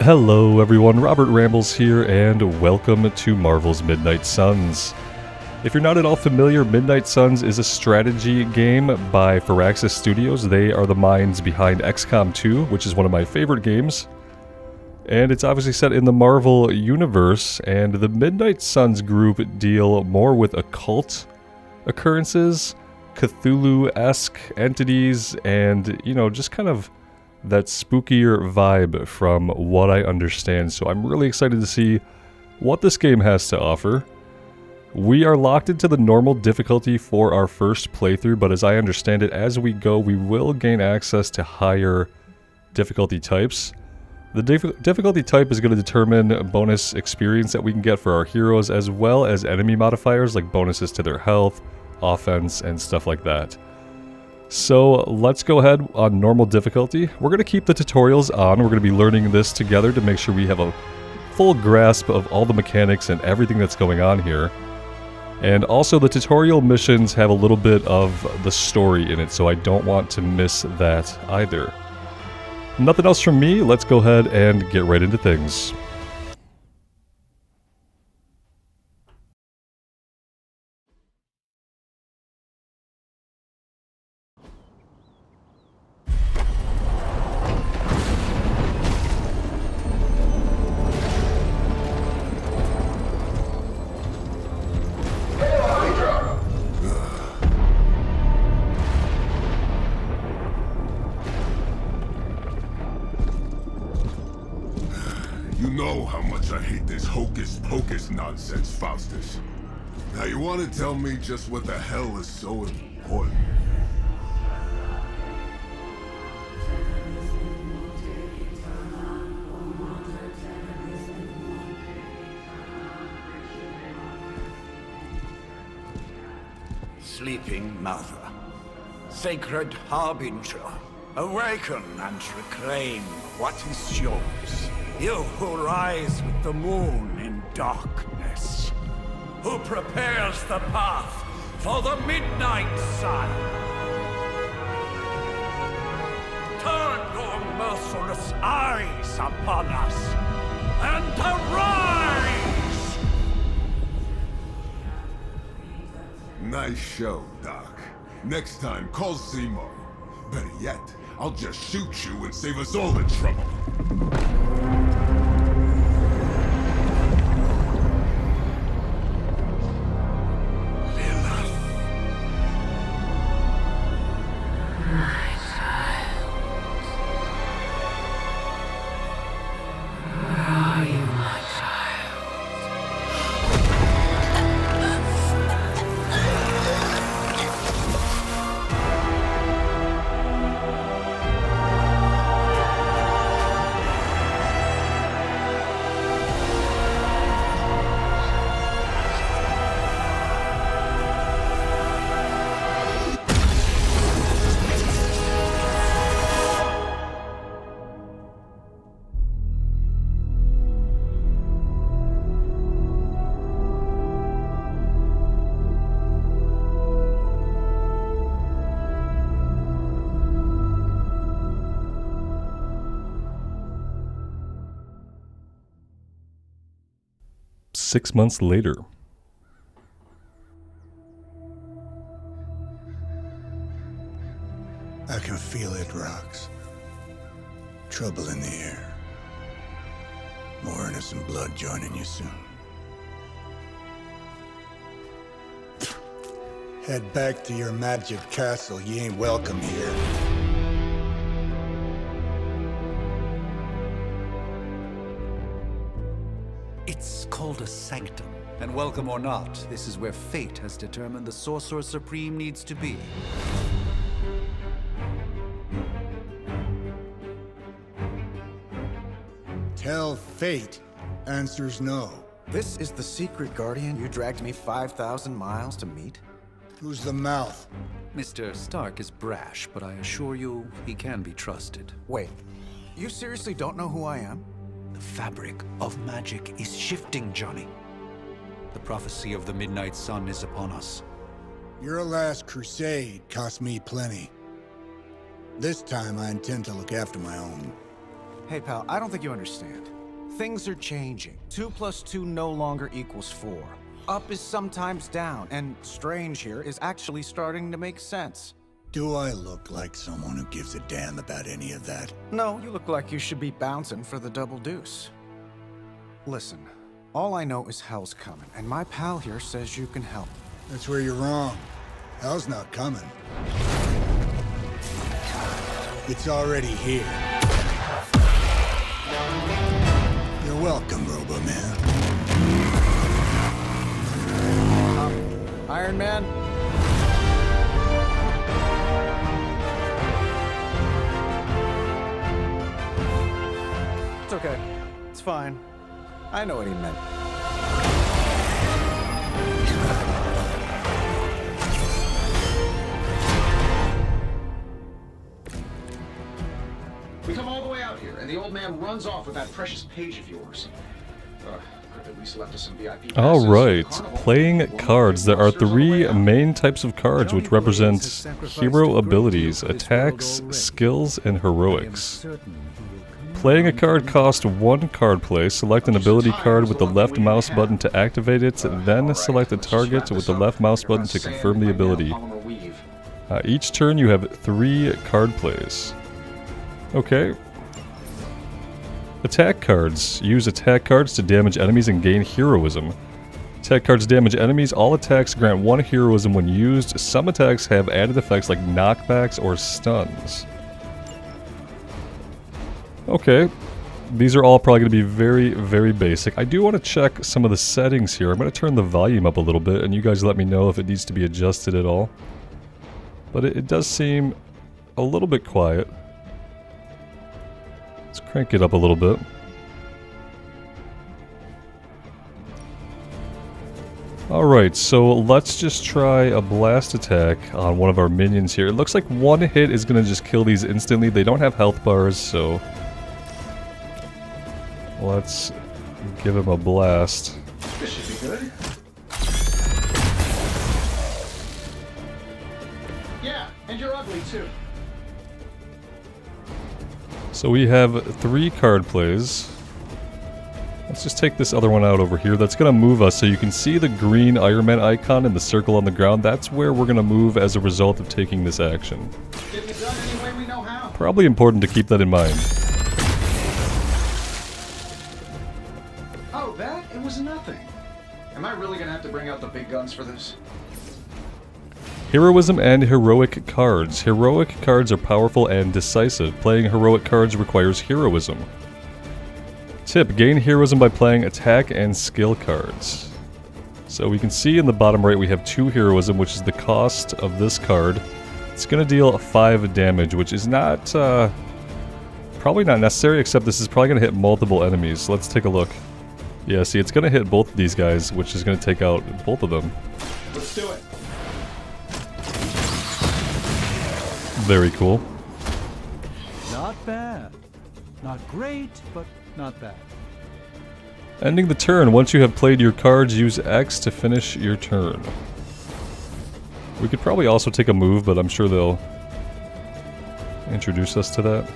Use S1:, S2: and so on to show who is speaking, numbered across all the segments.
S1: Hello, everyone. Robert Rambles here, and welcome to Marvel's Midnight Suns. If you're not at all familiar, Midnight Suns is a strategy game by Firaxis Studios. They are the minds behind XCOM 2, which is one of my favorite games. And it's obviously set in the Marvel universe, and the Midnight Suns group deal more with occult occurrences, Cthulhu esque entities, and, you know, just kind of that spookier vibe from what I understand. So I'm really excited to see what this game has to offer. We are locked into the normal difficulty for our first playthrough, but as I understand it, as we go, we will gain access to higher difficulty types. The dif difficulty type is going to determine bonus experience that we can get for our heroes, as well as enemy modifiers like bonuses to their health, offense, and stuff like that. So let's go ahead on normal difficulty. We're going to keep the tutorials on. We're going to be learning this together to make sure we have a full grasp of all the mechanics and everything that's going on here. And also the tutorial missions have a little bit of the story in it, so I don't want to miss that either. Nothing else from me, let's go ahead and get right into things.
S2: Me just what the hell is so important?
S3: Sleeping Mother, Sacred Harbinger, awaken and reclaim what is yours. You who rise with the moon in darkness, who prepares the path for the midnight sun. Turn your merciless eyes upon us and arise!
S2: Nice show, Doc. Next time, call Seymour. Better yet, I'll just shoot you and save us all the trouble.
S1: Six months later.
S4: I can feel it, Rox. Trouble in the air. More innocent blood joining you soon. Head back to your magic castle. You ain't welcome here.
S5: It's called a sanctum. And welcome or not, this is where fate has determined the Sorcerer Supreme needs to be.
S4: Tell fate. Answers no.
S6: This is the secret guardian you dragged me 5,000 miles to meet?
S4: Who's the mouth?
S5: Mr. Stark is brash, but I assure you, he can be trusted.
S6: Wait, you seriously don't know who I am?
S5: The fabric of magic is shifting, Johnny. The prophecy of the Midnight Sun is upon us.
S4: Your last crusade cost me plenty. This time I intend to look after my own.
S6: Hey, pal, I don't think you understand. Things are changing. Two plus two no longer equals four. Up is sometimes down, and strange here is actually starting to make sense.
S4: Do I look like someone who gives a damn about any of that?
S6: No, you look like you should be bouncing for the double deuce. Listen, all I know is hell's coming, and my pal here says you can help.
S4: That's where you're wrong. Hell's not coming. It's already here. You're welcome, Robo-Man.
S6: Iron Man? Okay. It's fine. I know what he meant.
S7: We come all the way out here, and the old man runs off with that precious page of yours. Uh, could have at least left us some VIP passes
S1: All
S7: for the
S1: right,
S7: carnival.
S1: playing cards. There are
S7: monsters on the way
S1: three main types of cards which represent hero abilities, attacks, skills, and heroics. Playing a card costs one card play. Select an ability card with the left mouse button to activate it, then select a target with the left mouse button to confirm the ability. Uh, each turn you have three card plays. Okay. Attack cards. Use attack cards to damage enemies and gain heroism. Attack cards damage enemies. All attacks grant one heroism when used. Some attacks have added effects like knockbacks or stuns. Okay. These are all probably going to be very, very basic. I do want to check some of the settings here. I'm going to turn the volume up a little bit, and you guys let me know if it needs to be adjusted at all. But it, it does seem a little bit quiet. Let's crank it up a little bit. Alright, so let's just try a blast attack on one of our minions here. It looks like one hit is going to just kill these instantly. They don't have health bars, so... Let's give him a blast.
S7: This should be good. Yeah, and you're ugly too.
S1: So we have three card plays. Let's just take this other one out over here. That's going to move us so you can see the green Iron Man icon and the circle on the ground. That's where we're going to move as a result of taking this action.
S7: Done any way we know how.
S1: Probably important to keep that in mind.
S7: Big guns for this?
S1: Heroism and heroic cards. Heroic cards are powerful and decisive. Playing heroic cards requires heroism. Tip, gain heroism by playing attack and skill cards. So we can see in the bottom right we have 2 heroism, which is the cost of this card. It's going to deal 5 damage, which is not, uh, probably not necessary, except this is probably going to hit multiple enemies. Let's take a look. Yeah, see, it's going to hit both of these guys, which is going to take out both of them.
S7: Let's do it.
S1: Very cool.
S8: Not bad. Not great, but not bad.
S1: Ending the turn. Once you have played your cards, use X to finish your turn. We could probably also take a move, but I'm sure they'll introduce us to that.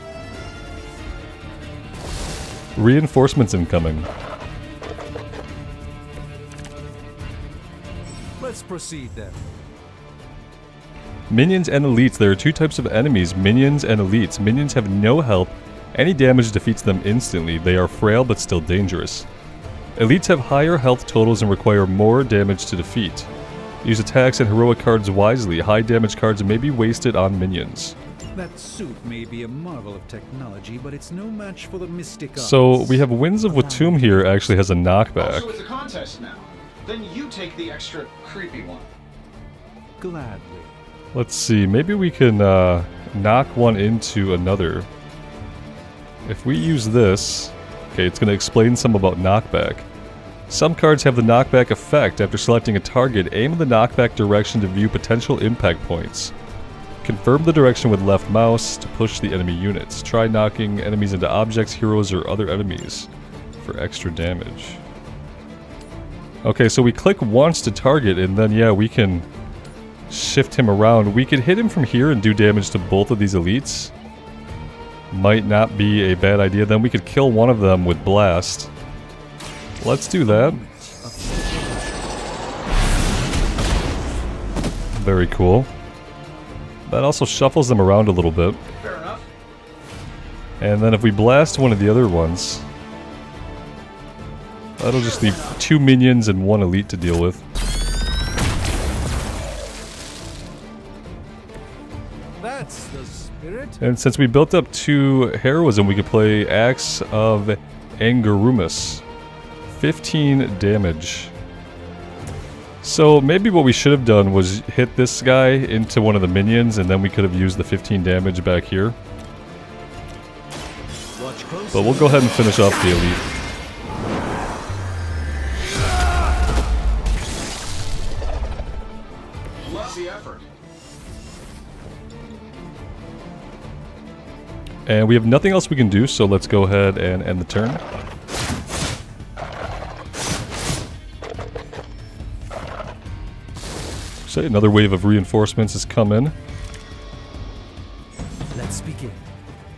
S1: Reinforcements incoming.
S8: Let's proceed then.
S1: Minions and elites. There are two types of enemies, minions and elites. Minions have no health. Any damage defeats them instantly. They are frail but still dangerous. Elites have higher health totals and require more damage to defeat. Use attacks and heroic cards wisely. High damage cards may be wasted on minions.
S8: That suit may be a marvel of technology, but it's no match for the mystic arts.
S1: So we have Winds of Watoomb here actually has a
S7: Oh,
S1: knockback.
S7: so it's a contest now. Then you take the extra creepy one.
S8: Gladly.
S1: Let's see, maybe we can uh, knock one into another. If we use this, okay, it's going to explain some about knockback. Some cards have the knockback effect. After selecting a target, aim in the knockback direction to view potential impact points. Confirm the direction with left mouse to push the enemy units. Try knocking enemies into objects, heroes, or other enemies for extra damage. Okay, so we click once to target, and then, yeah, we can shift him around. We could hit him from here and do damage to both of these elites. might not be a bad idea. Then we could kill one of them with Blast. Let's do that. Very cool. That also shuffles them around a little bit.
S7: Fair enough.
S1: And then if we blast one of the other ones, that'll just leave two minions and one elite to deal with.
S5: That's the spirit.
S1: And since we built up two heroism, we could play Axe of Angarruumus. 15 damage. So maybe what we should have done was hit this guy into one of the minions and then we could have used the 15 damage back here. But we'll go ahead and finish off the elite. And we have nothing else we can do, so let's go ahead and end the turn. So another wave of reinforcements has come in.
S5: Let's begin.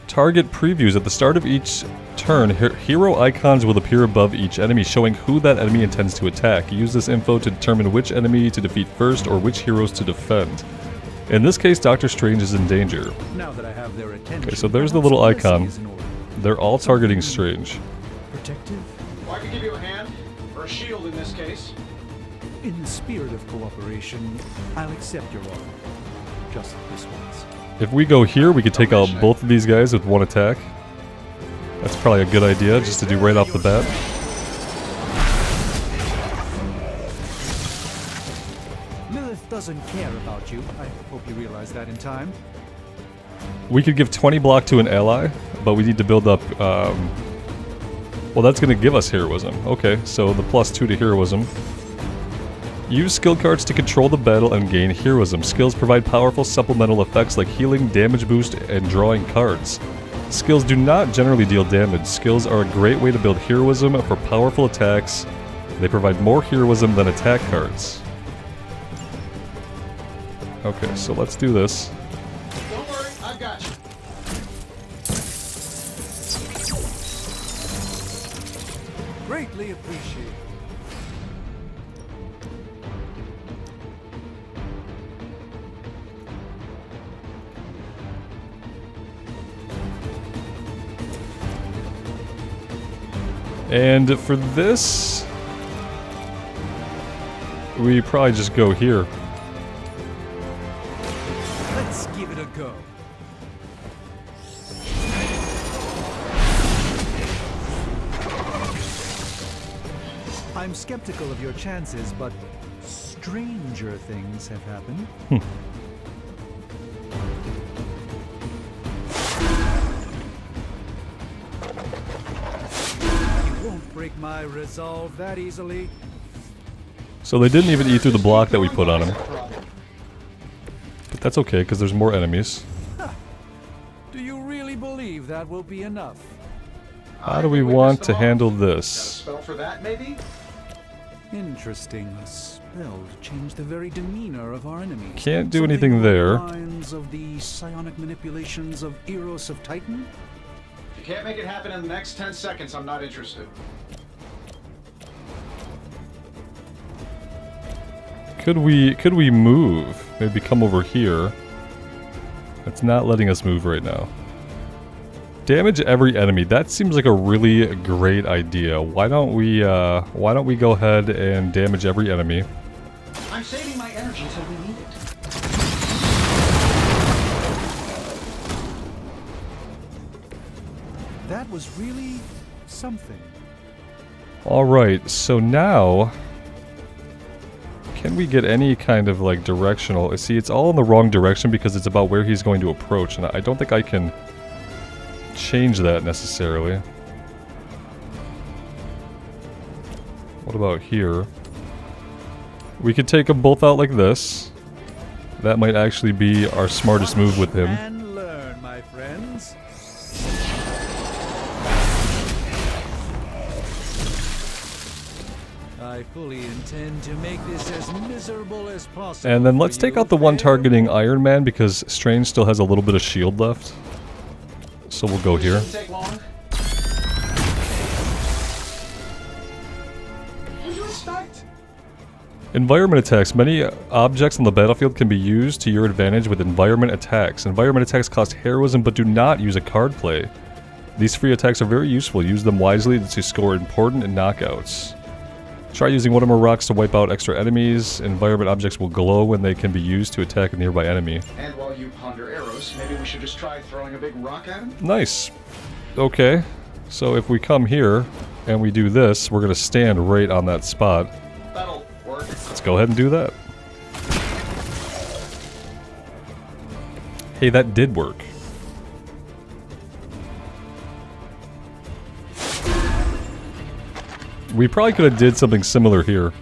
S1: Target previews. At the start of each turn, hero icons will appear above each enemy, showing who that enemy intends to attack. Use this info to determine which enemy to defeat first or which heroes to defend. In this case, Doctor Strange is in danger.
S5: Now that I have their attention.
S1: Okay, so there's the little icon.
S5: is in order.
S1: They're all targeting Strange.
S5: Protective.
S7: Well, I could give you a hand, or a shield in this case.
S5: In the spirit of cooperation, I'll accept your offer. Just this once.
S1: If we go here, we could take out both of these guys with one attack. That's probably a good idea, just to do right off the bat.
S5: Doesn't care about you. I hope you realize that in time.
S1: We could give 20 block to an ally, but we need to build up... Um, well, that's going to give us heroism. Okay, so the plus 2 to heroism. Use skill cards to control the battle and gain heroism. Skills provide powerful supplemental effects like healing, damage boost, and drawing cards. Skills do not generally deal damage. Skills are a great way to build heroism for powerful attacks. They provide more heroism than attack cards. Okay, so let's do this.
S7: Don't worry, I've got you.
S5: Greatly appreciate.
S1: And for this, we probably just go here.
S5: Skeptical of your chances, but stranger things have happened. you won't break my resolve that easily.
S1: So they didn't even eat through the block that we put on him. But that's okay, because there's more enemies.
S5: Do you really believe that will be enough?
S1: How do we want to handle this?
S5: Interesting. A spell to change the very demeanor of our enemies.
S1: Can't do
S5: Something
S1: anything there.
S5: Lines of the psionic manipulations of Eros of Titan.
S7: If you can't make it happen in the next 10 seconds, I'm not interested.
S1: Could we could we move? Maybe come over here. It's not letting us move right now. Damage every enemy. That seems like a really great idea. Why don't we uh why don't we go ahead and damage every enemy?
S7: I'm saving my energy till we need it.
S5: That was really something.
S1: All right. So now can we get any kind of like directional? See, it's all in the wrong direction because it's about where he's going to approach and I don't think I can change that necessarily. What about here? We could take them both out like this. That might actually be our smartest move with him.
S5: And learn, my friends. I fully intend to make this as miserable as possible.
S1: And then let's take out the one targeting Iron Man because Strange still has a little bit of shield left. So we'll go here.
S7: Shouldn't take long. What'd you expect?
S1: Environment attacks. Many objects on the battlefield can be used to your advantage with environment attacks. Environment attacks cost heroism but do not use a card play. These free attacks are very useful. Use them wisely to score important knockouts. Try using one or more rocks to wipe out extra enemies. Environment objects will glow when they can be used to attack a nearby enemy.
S7: And while you ponder arrows, maybe we should just try throwing a big rock at him?
S1: Nice. Okay. So if we come here and we do this, we're going to stand right on that spot.
S7: That'll work.
S1: Let's go ahead and do that. Hey, that did work. We probably could have did something similar here.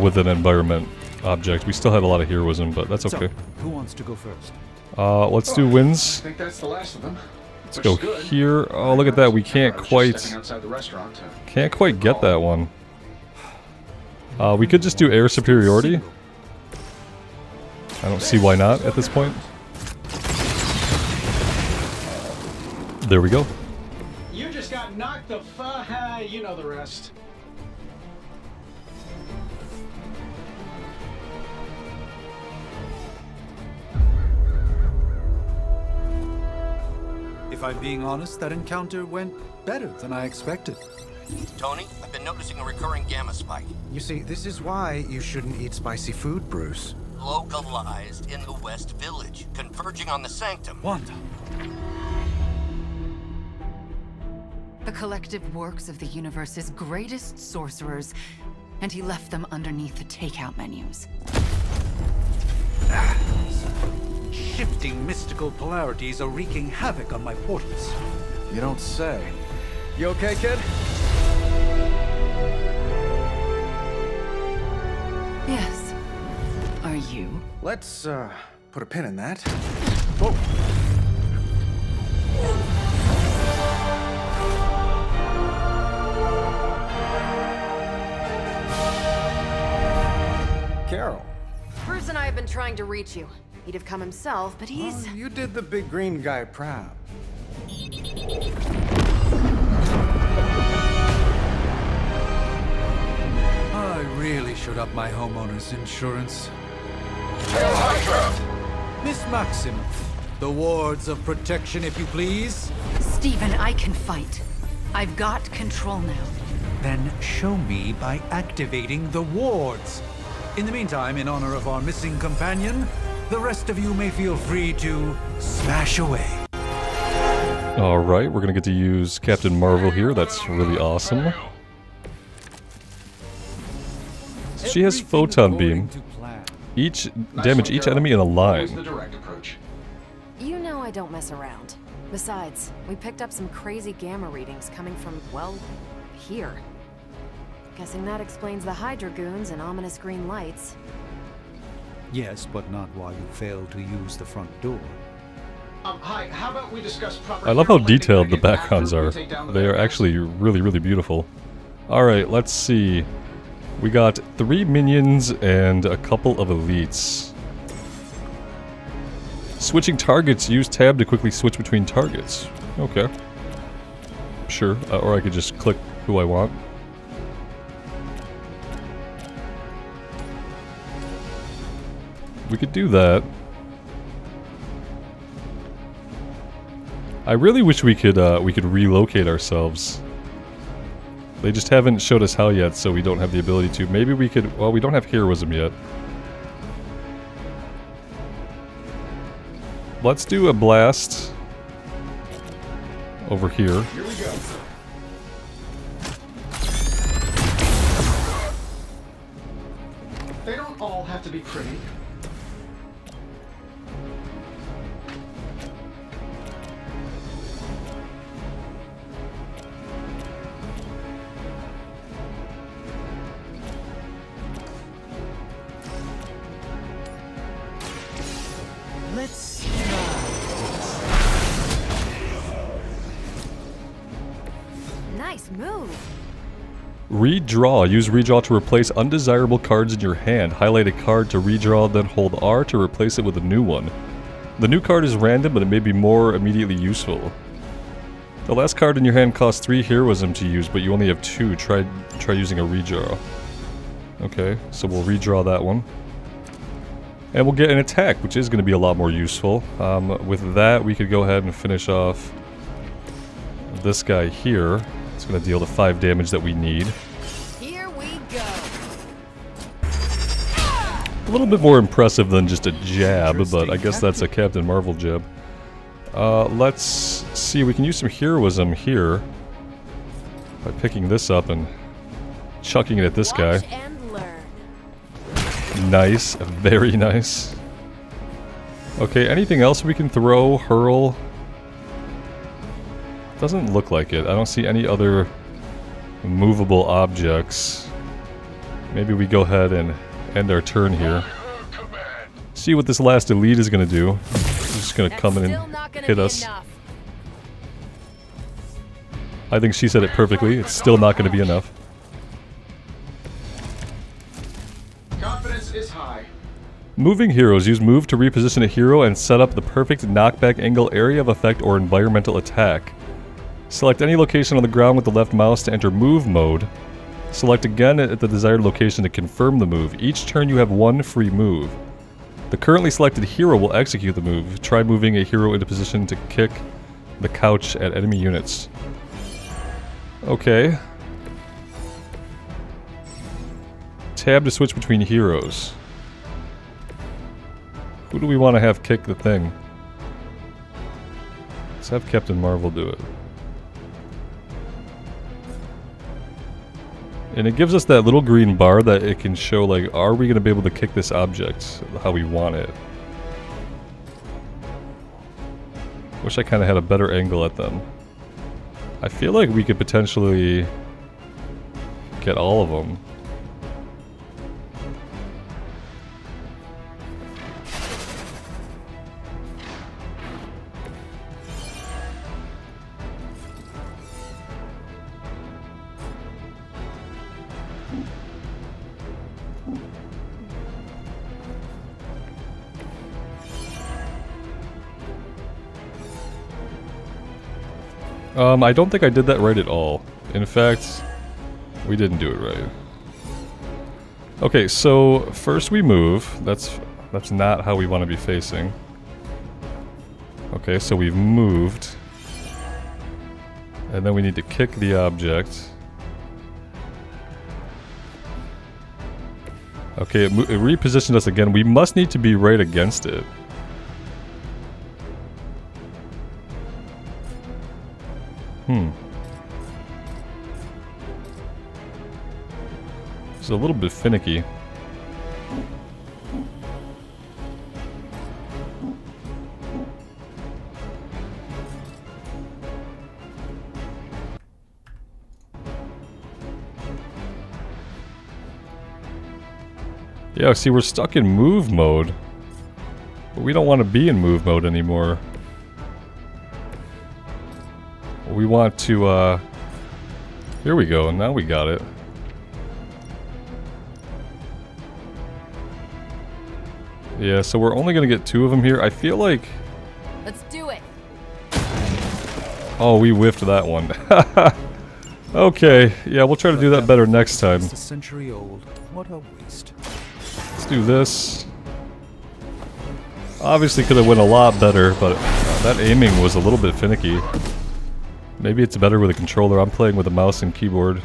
S1: With an environment object. We still had a lot of heroism, but that's okay.
S8: So, who wants to go first?
S1: Uh, let's do
S7: I
S1: wins.
S7: think that's the last of them.
S1: Let's go here. Oh, look at that. We can't quite...
S7: outside the restaurant.
S1: Can't quite get that one. Uh, we could just do air superiority. I don't see why not at this point. There we go.
S7: You know the rest.
S5: If I'm being honest, that encounter went better than I expected.
S9: Tony, I've been noticing a recurring gamma spike.
S6: You see, this is why you shouldn't eat spicy food, Bruce.
S9: Localized in the West Village, converging on the Sanctum.
S5: Wanda,
S10: The collective works of the universe's greatest sorcerers, and he left them underneath the takeout menus.
S5: shifting mystical polarities are wreaking havoc on my portals.
S6: You don't say. You okay, kid?
S10: Yes. Are you?
S6: Let's, uh, put a pin in that. Whoa. Carol.
S11: Bruce and I have been trying to reach you. He'd have come himself, but he's...
S6: Oh, you did the big green guy proud.
S5: I really should up my homeowner's insurance. Miss Maximoff, the wards of protection, if you please.
S10: Stephen, I can fight. I've got control now.
S5: Then show me by activating the wards. In the meantime, in honor of our missing companion, the rest of you may feel free to smash away.
S1: Alright, we're gonna get to use Captain Marvel here. That's really awesome. She has Photon Beam.
S5: according to plan.
S1: Each damage each enemy in a line.
S11: You know I don't mess around. Besides, we picked up some crazy gamma readings coming from, well, here. Guessing that explains the Hydra goons and ominous green lights.
S8: Yes, but not while you fail to use the front door.
S7: Um, hi, how about we discuss proper
S1: I love how detailed the backgrounds are.
S7: the
S1: They are actually really, really beautiful. Alright, let's see. We got three minions and a couple of elites. Switching targets, use tab to quickly switch between targets. Okay. Sure, uh, or I could just click who I want. We could do that. I really wish we could uh, we could relocate ourselves. They just haven't showed us how yet, so we don't have the ability to. Maybe we could. Well, we don't have heroism yet. Let's do a blast over here.
S7: Here we go.
S1: Redraw. Use redraw to replace undesirable cards in your hand. Highlight a card to redraw, then hold R to replace it with a new one. The new card is random, but it may be more immediately useful. The last card in your hand costs 3 heroism to use, but you only have 2. Try, try using a redraw. Okay, so we'll redraw that one. And we'll get an attack, which is going to be a lot more useful. Um, with that, we could go ahead and finish off this guy here. It's going to deal the 5 damage that we need. Little bit more impressive than just a jab, but I guess that's a Captain Marvel jab. Uh, let's see, we can use some heroism here by picking this up and chucking it at this guy. Nice, very nice. Okay, anything else we can throw, hurl? Doesn't look like it. I don't see any other movable objects. Maybe we go ahead and end our turn here. See what this last elite is going to do. He's just going to come in and hit us. I think she said it perfectly. It's still not going to be enough.
S7: Confidence is high.
S1: Moving heroes. Use move to reposition a hero and set up the perfect knockback angle area of effect or environmental attack. Select any location on the ground with the left mouse to enter move mode. Select again at the desired location to confirm the move. Each turn you have one free move. The currently selected hero will execute the move. Try moving a hero into position to kick the couch at enemy units. Okay. Tab to switch between heroes. Who do we want to have kick the thing? Let's have Captain Marvel do it. And it gives us that little green bar that it can show like, are we going to be able to kick this object how we want it? Wish I kind of had a better angle at them. I feel like we could potentially get all of them. Um, I don't think I did that right at all. In fact, we didn't do it right. Okay, so first we move. That's that's not how we want to be facing. Okay, so we've moved. And then we need to kick the object. Okay, it, it repositioned us again. We must need to be right against it. Hmm. It's a little bit finicky. Yeah, see, we're stuck in move mode. But we don't want to be in move mode anymore. We want to, uh... Here we go, now we got it. Yeah, so we're only gonna get two of them here. I feel like...
S11: Let's do it.
S1: Oh, we whiffed that one. okay, yeah, we'll try to do that better next time.
S8: Just a century old. What a waste.
S1: Let's do this. Obviously could have went a lot better, but uh, that aiming was a little bit finicky. Maybe it's better with a controller. I'm playing with a mouse and keyboard.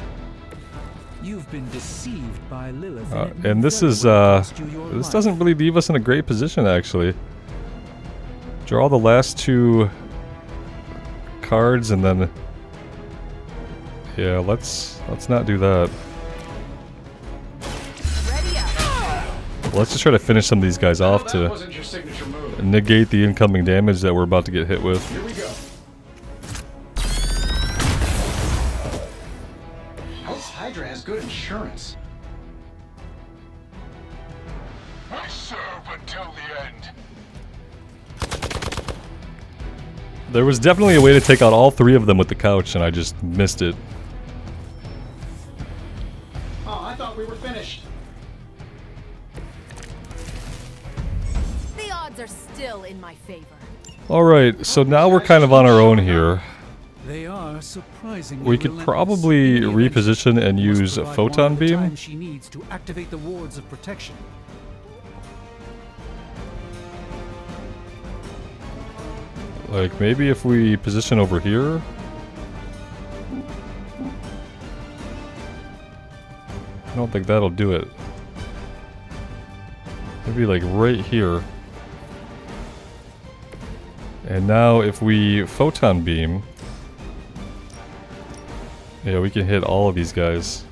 S8: You've been deceived by Lilith.
S1: Uh, and this is, uh, this doesn't really leave us in a great position, actually. Draw the last two cards and then... Yeah, let's, let's not do that. Let's just try to finish some of these guys off to negate the incoming damage that we're about to get hit with.
S7: Insurance.
S2: I serve until the end.
S1: There was definitely a way to take out all three of them with the couch, and I just missed it.
S7: Oh, I thought we were finished.
S11: The odds odds are still in my favor.
S1: Alright, so now we're kind of on our own here.
S5: They are surprisingly
S1: We could
S5: relentless.
S1: probably
S5: In the event,
S1: reposition and use
S5: provide
S1: photon beam.
S5: she needs to activate the wards of protection.
S1: Like, maybe if we position over here? I don't think that'll do it. Maybe like right here. And now if we photon beam... Yeah, we can hit all of these guys.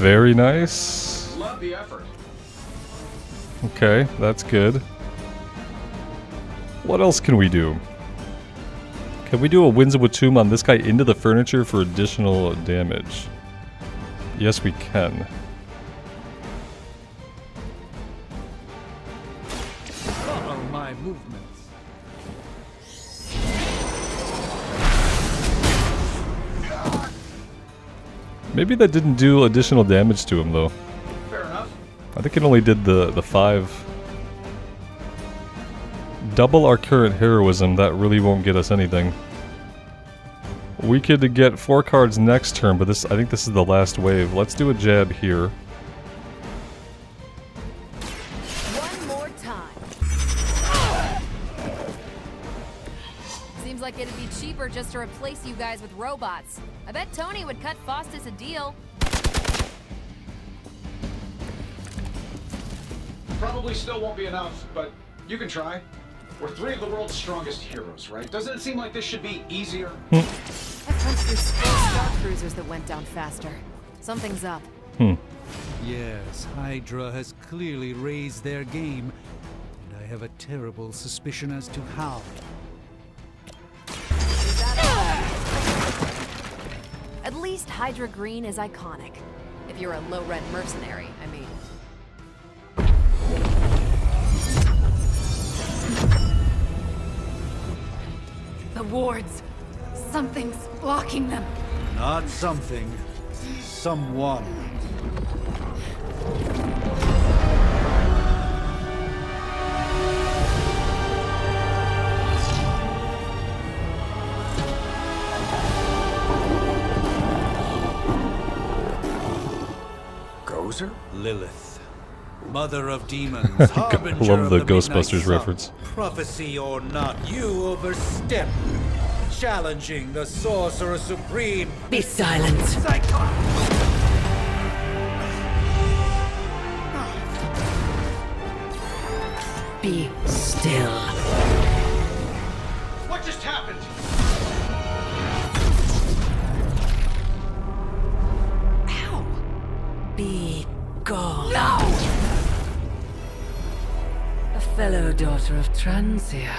S1: Very nice.
S7: Love the effort.
S1: Okay, that's good. What else can we do? Can we do a Winds of Tomb on this guy into the furniture for additional damage? Yes, we can. Maybe that didn't do additional damage to him though.
S7: Fair enough.
S1: I think it only did the the five. Double our current heroism, that really won't get us anything. We could get four cards next turn, but this I think this is the last wave. Let's do a jab here.
S11: Like it'd be cheaper just to replace you guys with robots. I bet Tony would cut Faustus a deal.
S7: Probably still won't be enough, but you can try. We're three of the world's strongest heroes, right? Doesn't it seem like this should be easier?
S11: I punched through star cruisers that went down faster. Something's up.
S1: Hmm.
S5: Yes, Hydra has clearly raised their game, and I have a terrible suspicion as to how.
S11: Least Hydra Green is iconic. If you're a low-rent mercenary, I mean.
S10: The wards. Something's blocking them.
S5: Not something, someone. Lilith, mother of demons, harbinger
S1: Love
S5: of
S1: the
S5: midnight
S1: Ghostbusters reference.
S5: Prophecy or not, you overstep, challenging the sorcerer supreme.
S12: Be silent. Be still. Fellow daughter of Transia.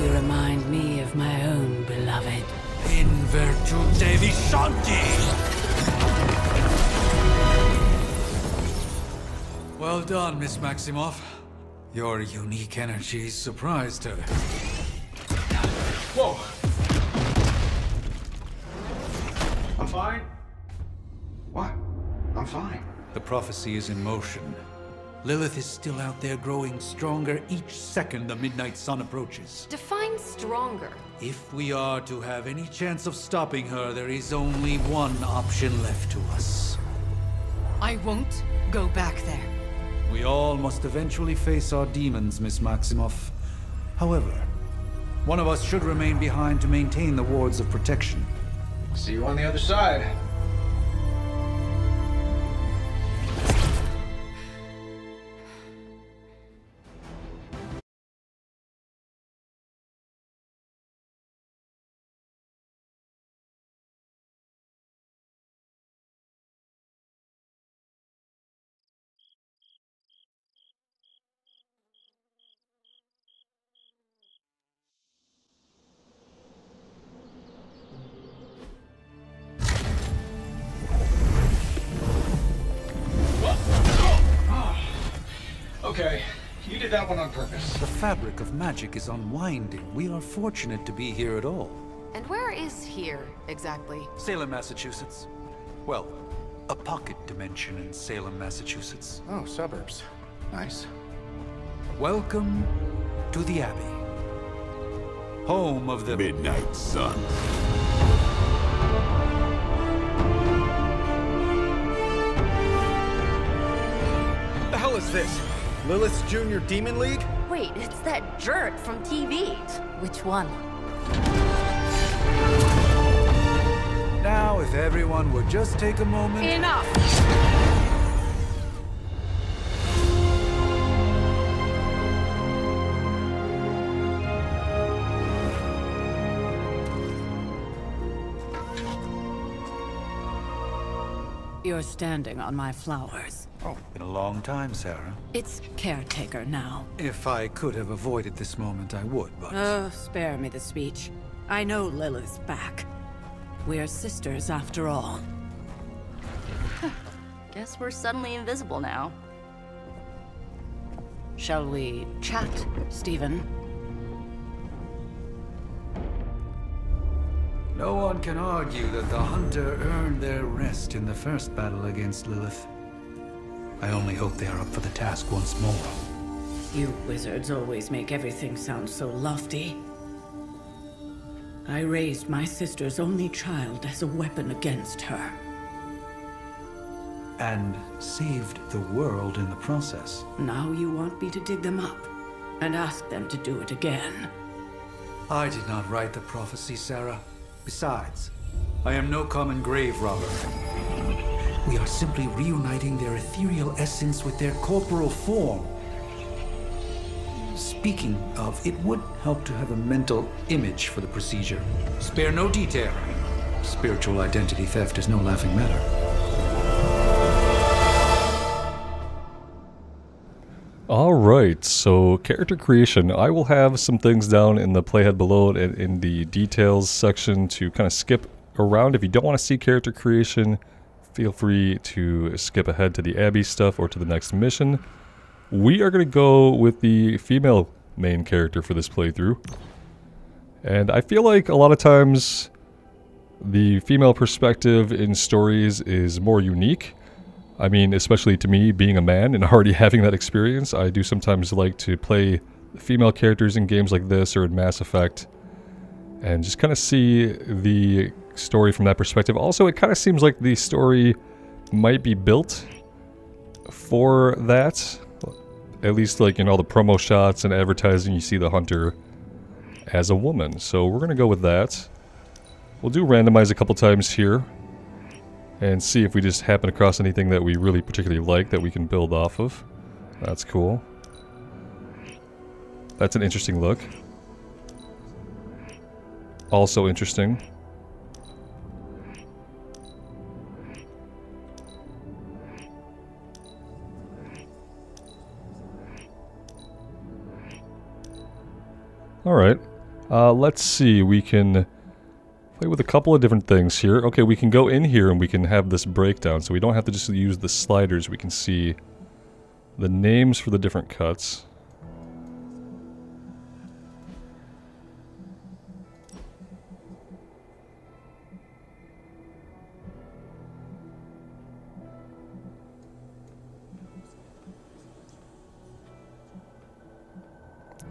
S12: You remind me of my own beloved.
S5: In virtute vishanti. Well done, Miss Maximoff. Your unique energy surprised her.
S7: Whoa. I'm fine. What? I'm fine.
S5: The prophecy is in motion. Lilith is still out there growing stronger each second the midnight sun approaches.
S11: Define stronger.
S5: If we are to have any chance of stopping her, there is only one option left to us.
S10: I won't go back there.
S5: We all must eventually face our demons, Miss Maximoff. However, one of us should remain behind to maintain the wards of protection.
S7: See you on the other side. That one on purpose.
S5: The fabric of magic is unwinding. We are fortunate to be here at all.
S11: And where is here, exactly?
S5: Salem, Massachusetts. Well, a pocket dimension in Salem, Massachusetts.
S6: Oh, suburbs. Nice.
S5: Welcome to the Abbey. Home of the
S2: Midnight Sun.
S6: The hell is this? Lilith's Junior Demon League?
S13: Wait, it's that jerk from TV. Which one?
S5: Now, if everyone would just take a moment.
S13: Enough!
S12: You're standing on my flowers.
S5: Oh, been a long time, Sarah.
S12: It's caretaker now.
S5: If I could have avoided this moment, I would, but.
S12: Oh, spare me the speech. I know Lilith's back. We're sisters after all.
S13: Guess we're suddenly invisible now.
S12: Shall we chat, Stephen?
S5: No one can argue that the Hunter earned their rest in the first battle against Lilith. I only hope they are up for the task once more.
S12: You wizards always make everything sound so lofty. I raised my sister's only child as a weapon against her.
S5: And saved the world in the process.
S12: Now you want me to dig them up and ask them to do it again.
S5: I did not write the prophecy, Sarah. Besides, I am no common grave robber. We are simply reuniting their ethereal essence with their corporal form. Speaking of, it would help to have a mental image for the procedure. Spare no detail. Spiritual identity theft is no laughing matter.
S1: All right, so character creation. I will have some things down in the playhead below and in the details section to kind of skip around. If you don't want to see character creation, feel free to skip ahead to the Abbey stuff or to the next mission. We are going to go with the female main character for this playthrough. And I feel like a lot of times the female perspective in stories is more unique. I mean, especially to me, being a man and already having that experience, I do sometimes like to play female characters in games like this or in Mass Effect and just kind of see the story from that perspective. Also, it kind of seems like the story might be built for that. At least, like in all the promo shots and advertising, you see the hunter as a woman. So we're going to go with that. We'll do randomize a couple times here and see if we just happen across anything that we really particularly like that we can build off of. That's cool. That's an interesting look. Also interesting. Alright. Uh, let's see, we can play with a couple of different things here. Okay, we can go in here and we can have this breakdown, so we don't have to just use the sliders. We can see the names for the different cuts.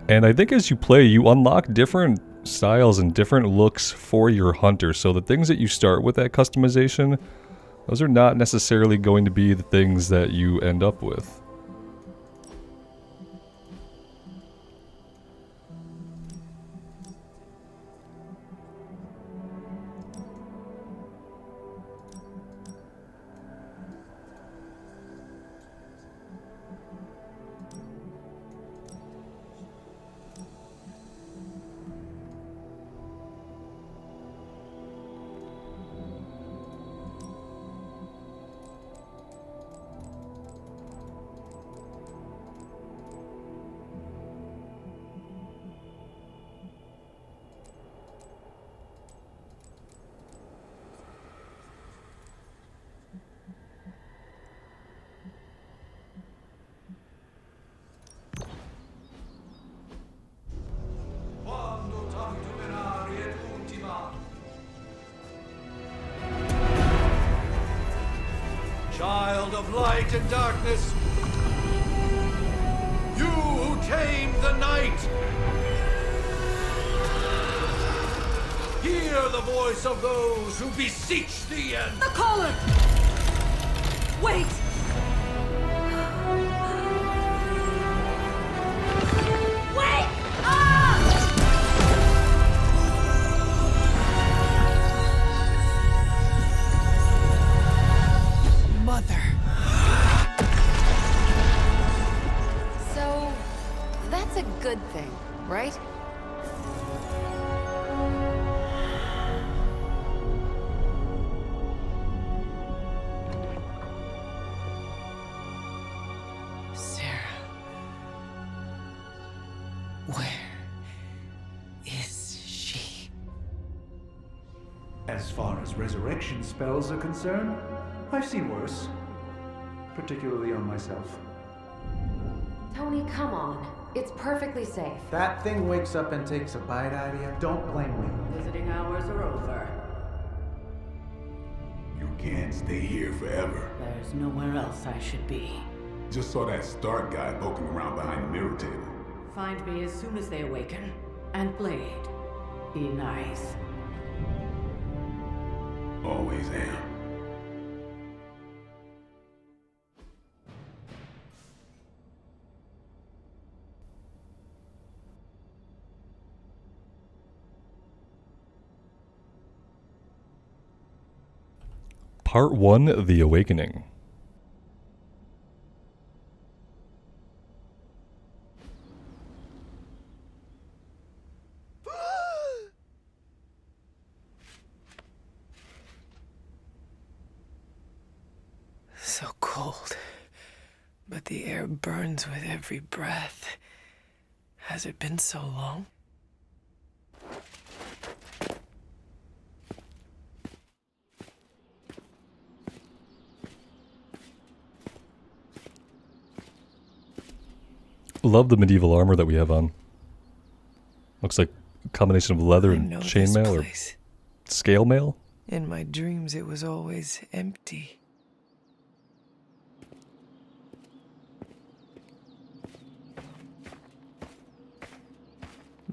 S1: And I think as you play, you unlock different styles and different looks for your hunter. So the things that you start with that customization, those are not necessarily going to be the things that you end up with.
S5: Spells are concerned, I've seen worse. Particularly on myself.
S11: Tony, come on. It's perfectly safe.
S6: That thing wakes up and takes a bite out of you. Don't blame me.
S12: Visiting hours are over.
S2: You can't stay here forever.
S12: There's nowhere else I should be.
S2: Just saw that Stark guy poking around behind the mirror table.
S12: Find me as soon as they awaken. And Blade, be nice.
S2: Always am.
S1: Part 1 The Awakening.
S14: So cold. But the air burns with every breath. Has it been so long?
S1: Love the medieval armor that we have on. Looks like a combination of leather and chainmail or scale mail.
S14: In my dreams, it was always empty.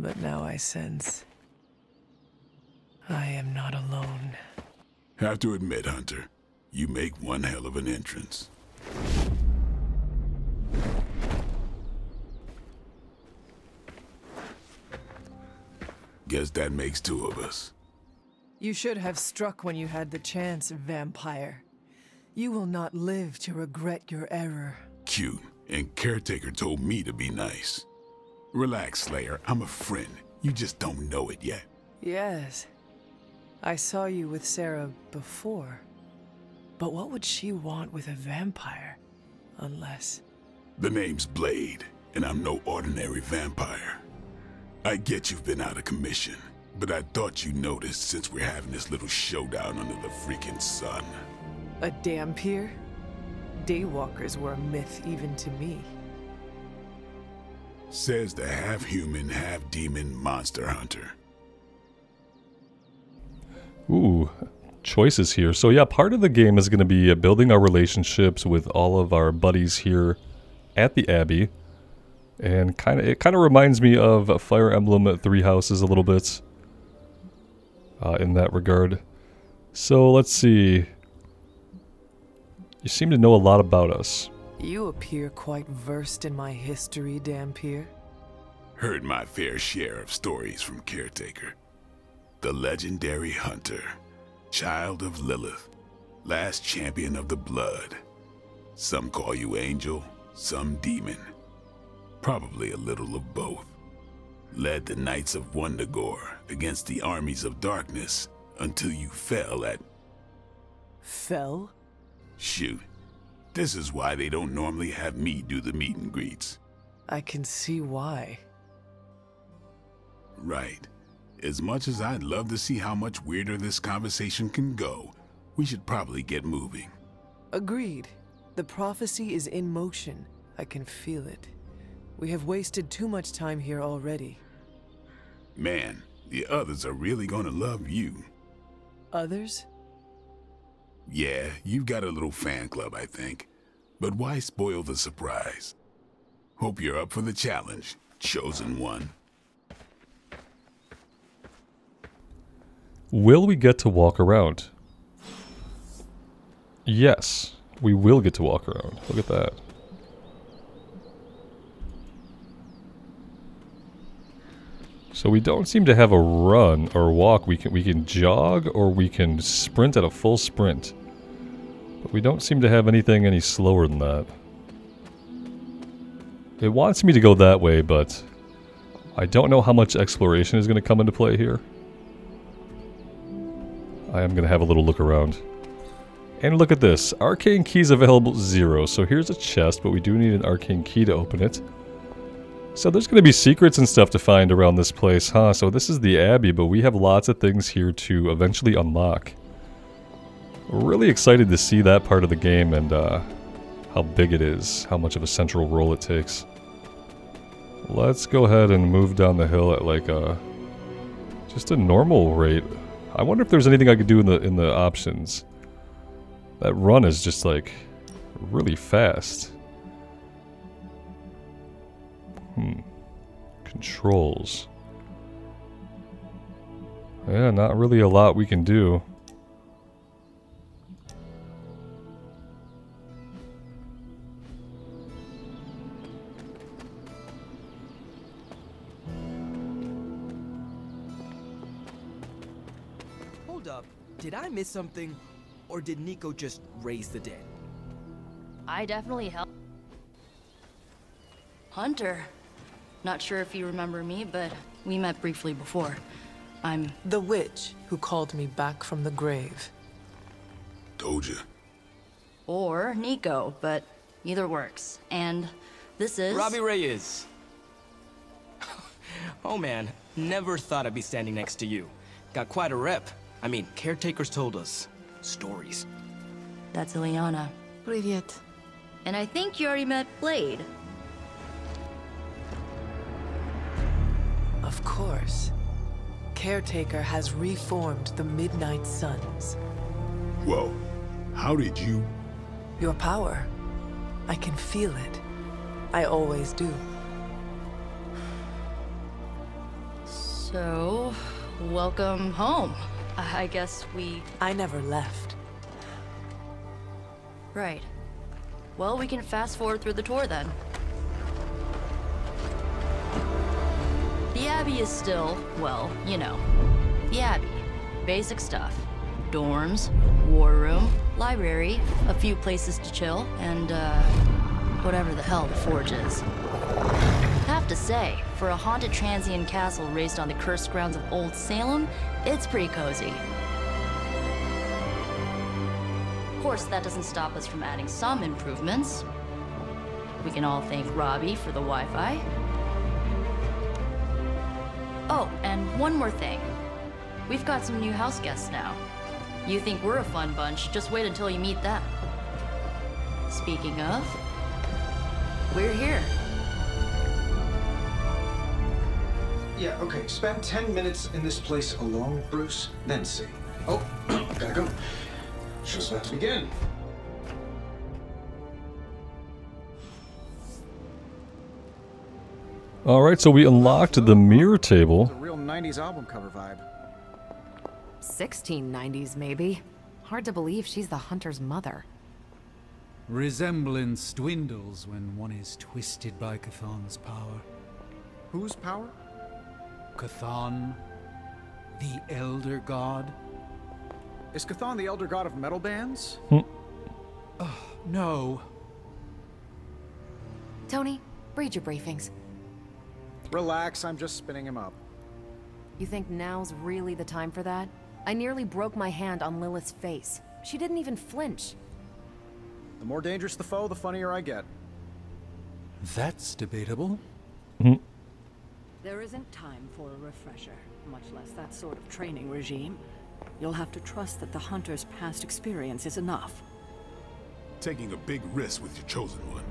S14: But now I sense I am not alone.
S2: Have to admit, Hunter, you make one hell of an entrance. Guess that makes two of us.
S14: You should have struck when you had the chance, vampire. You will not live to regret your error.
S2: Cute, and Caretaker told me to be nice. Relax, Slayer. I'm a friend. You just don't know it yet.
S14: Yes. I saw you with Sarah before. But what would she want with a vampire? Unless.
S2: The name's Blade, and I'm no ordinary vampire. I get you've been out of commission, but I thought you noticed since we're having this little showdown under the freaking sun.
S14: A dhampir? Daywalkers were a myth even to me.
S2: Says the half-human, half-demon monster hunter.
S1: Ooh, choices here. So yeah, part of the game is going to be uh, building our relationships with all of our buddies here at the Abbey. And kind of it kind of reminds me of Fire Emblem Three Houses a little bit uh, in that regard. So let's see. You seem to know a lot about us.
S14: You appear quite versed in my history, Dhampir.
S2: Heard my fair share of stories from Caretaker. The legendary hunter, child of Lilith, last champion of the blood. Some call you angel, some demon. Probably a little of both. Led the Knights of Wundagore against the armies of darkness until you fell at.
S14: Fell?
S2: Shoot. This is why they don't normally have me do the meet and greets.
S14: I can see why.
S2: Right. As much as I'd love to see how much weirder this conversation can go, we should probably get moving.
S14: Agreed. The prophecy is in motion. I can feel it. We have wasted too much time here already.
S2: Man, the others are really gonna love you.
S14: Others?
S2: Yeah, you've got a little fan club, I think. But why spoil the surprise? Hope you're up for the challenge, Chosen One.
S1: Will we get to walk around? Yes, we will get to walk around. Look at that. So we don't seem to have a run or walk. We can we can jog or we can sprint at a full sprint. But we don't seem to have anything any slower than that. It wants me to go that way, but I don't know how much exploration is going to come into play here. I am going to have a little look around. And look at this. Arcane keys available zero. So here's a chest, but we do need an arcane key to open it. So there's going to be secrets and stuff to find around this place, huh? So this is the Abbey, but we have lots of things here to eventually unlock. Really excited to see that part of the game and uh, how big it is, how much of a central role it takes. Let's go ahead and move down the hill at like a just a normal rate. I wonder if there's anything I could do in the in the options. That run is just like really fast. Hmm. Controls. Yeah, not really a lot we can do.
S15: Miss something? Or did Nico just raise the dead?
S13: I definitely helped. Hunter. Not sure if you remember me, but we met briefly before. I'm...
S14: The witch who called me back from the grave.
S2: Told you.
S13: Or Nico, but either works. And this is...
S15: Robbie Reyes. oh man, never thought I'd be standing next to you. Got quite a rep. I mean, caretakers told us stories.
S13: That's Illyana.
S14: Привет.
S13: And I think you already met Blade.
S14: Of course. Caretaker has reformed the Midnight Suns.
S2: Whoa. How did you...
S14: Your power. I can feel it. I always do.
S13: So, welcome home. I guess we...
S14: I never left.
S13: Right. Well, we can fast forward through the tour then. The Abbey is still, well, you know, the Abbey. Basic stuff. Dorms, war room, library, a few places to chill, and, uh, whatever the hell the Forge is. To say, for a haunted transient castle raised on the cursed grounds of Old Salem, it's pretty cozy. Of course, that doesn't stop us from adding some improvements. We can all thank Robbie for the Wi-Fi. Oh, and one more thing. We've got some new house guests now. You think we're a fun bunch, just wait until you meet them. Speaking of, we're here.
S7: Yeah, okay. Spend 10 minutes in this place alone, Bruce, then see. Oh, gotta go. Show's about to begin.
S1: Alright, so we unlocked the mirror table.
S6: A Real 90s album cover vibe.
S11: 1690s, maybe. Hard to believe she's the hunter's mother.
S5: Resemblance dwindles when one is twisted by Chthon's power.
S6: Whose power?
S5: Chthon, the Elder God.
S6: Is Chthon the elder god of metal bands?
S5: Uh, no.
S11: Tony, read your briefings.
S6: Relax, I'm just spinning him up.
S11: You think now's really the time for that? I nearly broke my hand on Lilith's face. She didn't even flinch.
S6: The more dangerous the foe, the funnier I get.
S5: That's debatable.
S12: There isn't time for a refresher, much less that sort of training regime. You'll have to trust that the Hunter's past experience is enough.
S2: Taking a big risk with your chosen one.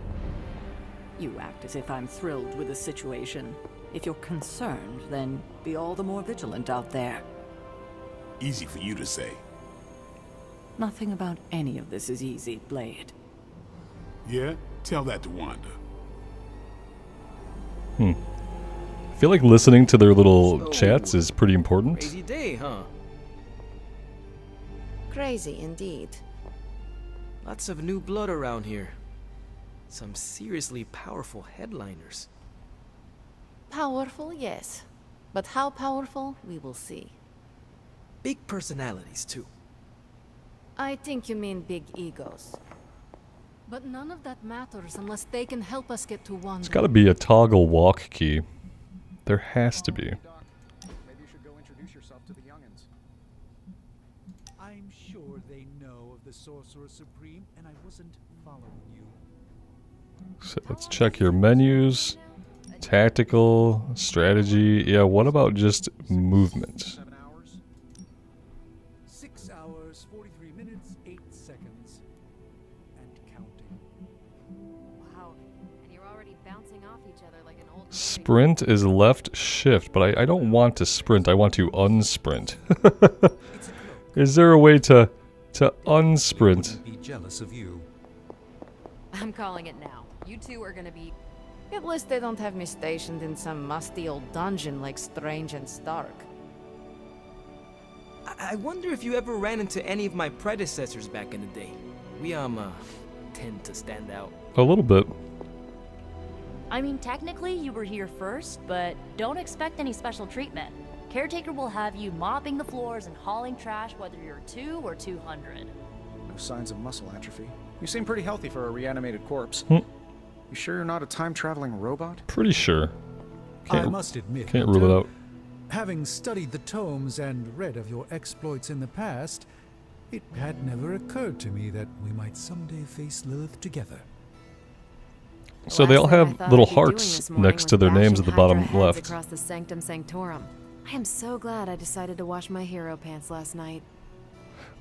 S12: You act as if I'm thrilled with the situation. If you're concerned, then be all the more vigilant out there.
S2: Easy for you to say.
S12: Nothing about any of this is easy, Blade.
S2: Yeah? Tell that to Wanda.
S1: Feel like listening to their little chats is pretty important.
S16: Crazy day, huh?
S11: Crazy indeed.
S16: Lots of new blood around here. Some seriously powerful headliners.
S11: Powerful, yes. But how powerful, we will see.
S16: Big personalities, too.
S11: I think you mean big egos. But none of that matters unless they can help us get to Wanda.
S1: It's gotta be a toggle walk key. There has to be.
S7: Maybe you should go introduce yourself to the youngins.
S5: I'm sure they know of the Sorcerer Supreme, and I wasn't following you.
S1: So let's check your menus. Tactical, strategy. Yeah, what about just movement? Sprint is left shift, but I, I don't want to sprint. I want to unsprint. is there a way to to unsprint?
S5: Be jealous of you.
S11: I'm calling it now. You two are gonna be. At least they don't have me stationed in some musty old dungeon like Strange and Stark.
S16: I, I wonder if you ever ran into any of my predecessors back in the day. We, um, uh, tend to stand out.
S1: A little bit.
S13: I mean, technically, you were here first, but don't expect any special treatment. Caretaker will have you mopping the floors and hauling trash whether you're two or 200.
S7: No signs of muscle atrophy. You seem pretty healthy for a reanimated corpse.
S1: Hmm.
S7: You sure you're not a time-traveling robot?
S1: Pretty sure.
S5: I must admit,
S1: Can't rule it out.
S5: Having studied the tomes and read of your exploits in the past, it had never occurred to me that we might someday face Lilith together.
S1: So they all
S11: Last thing I
S1: have little
S11: I'd be doing
S1: hearts next to their names at the bottom left.
S11: Across the Sanctum Sanctorum. I am so glad I decided to wash my hero pants last night.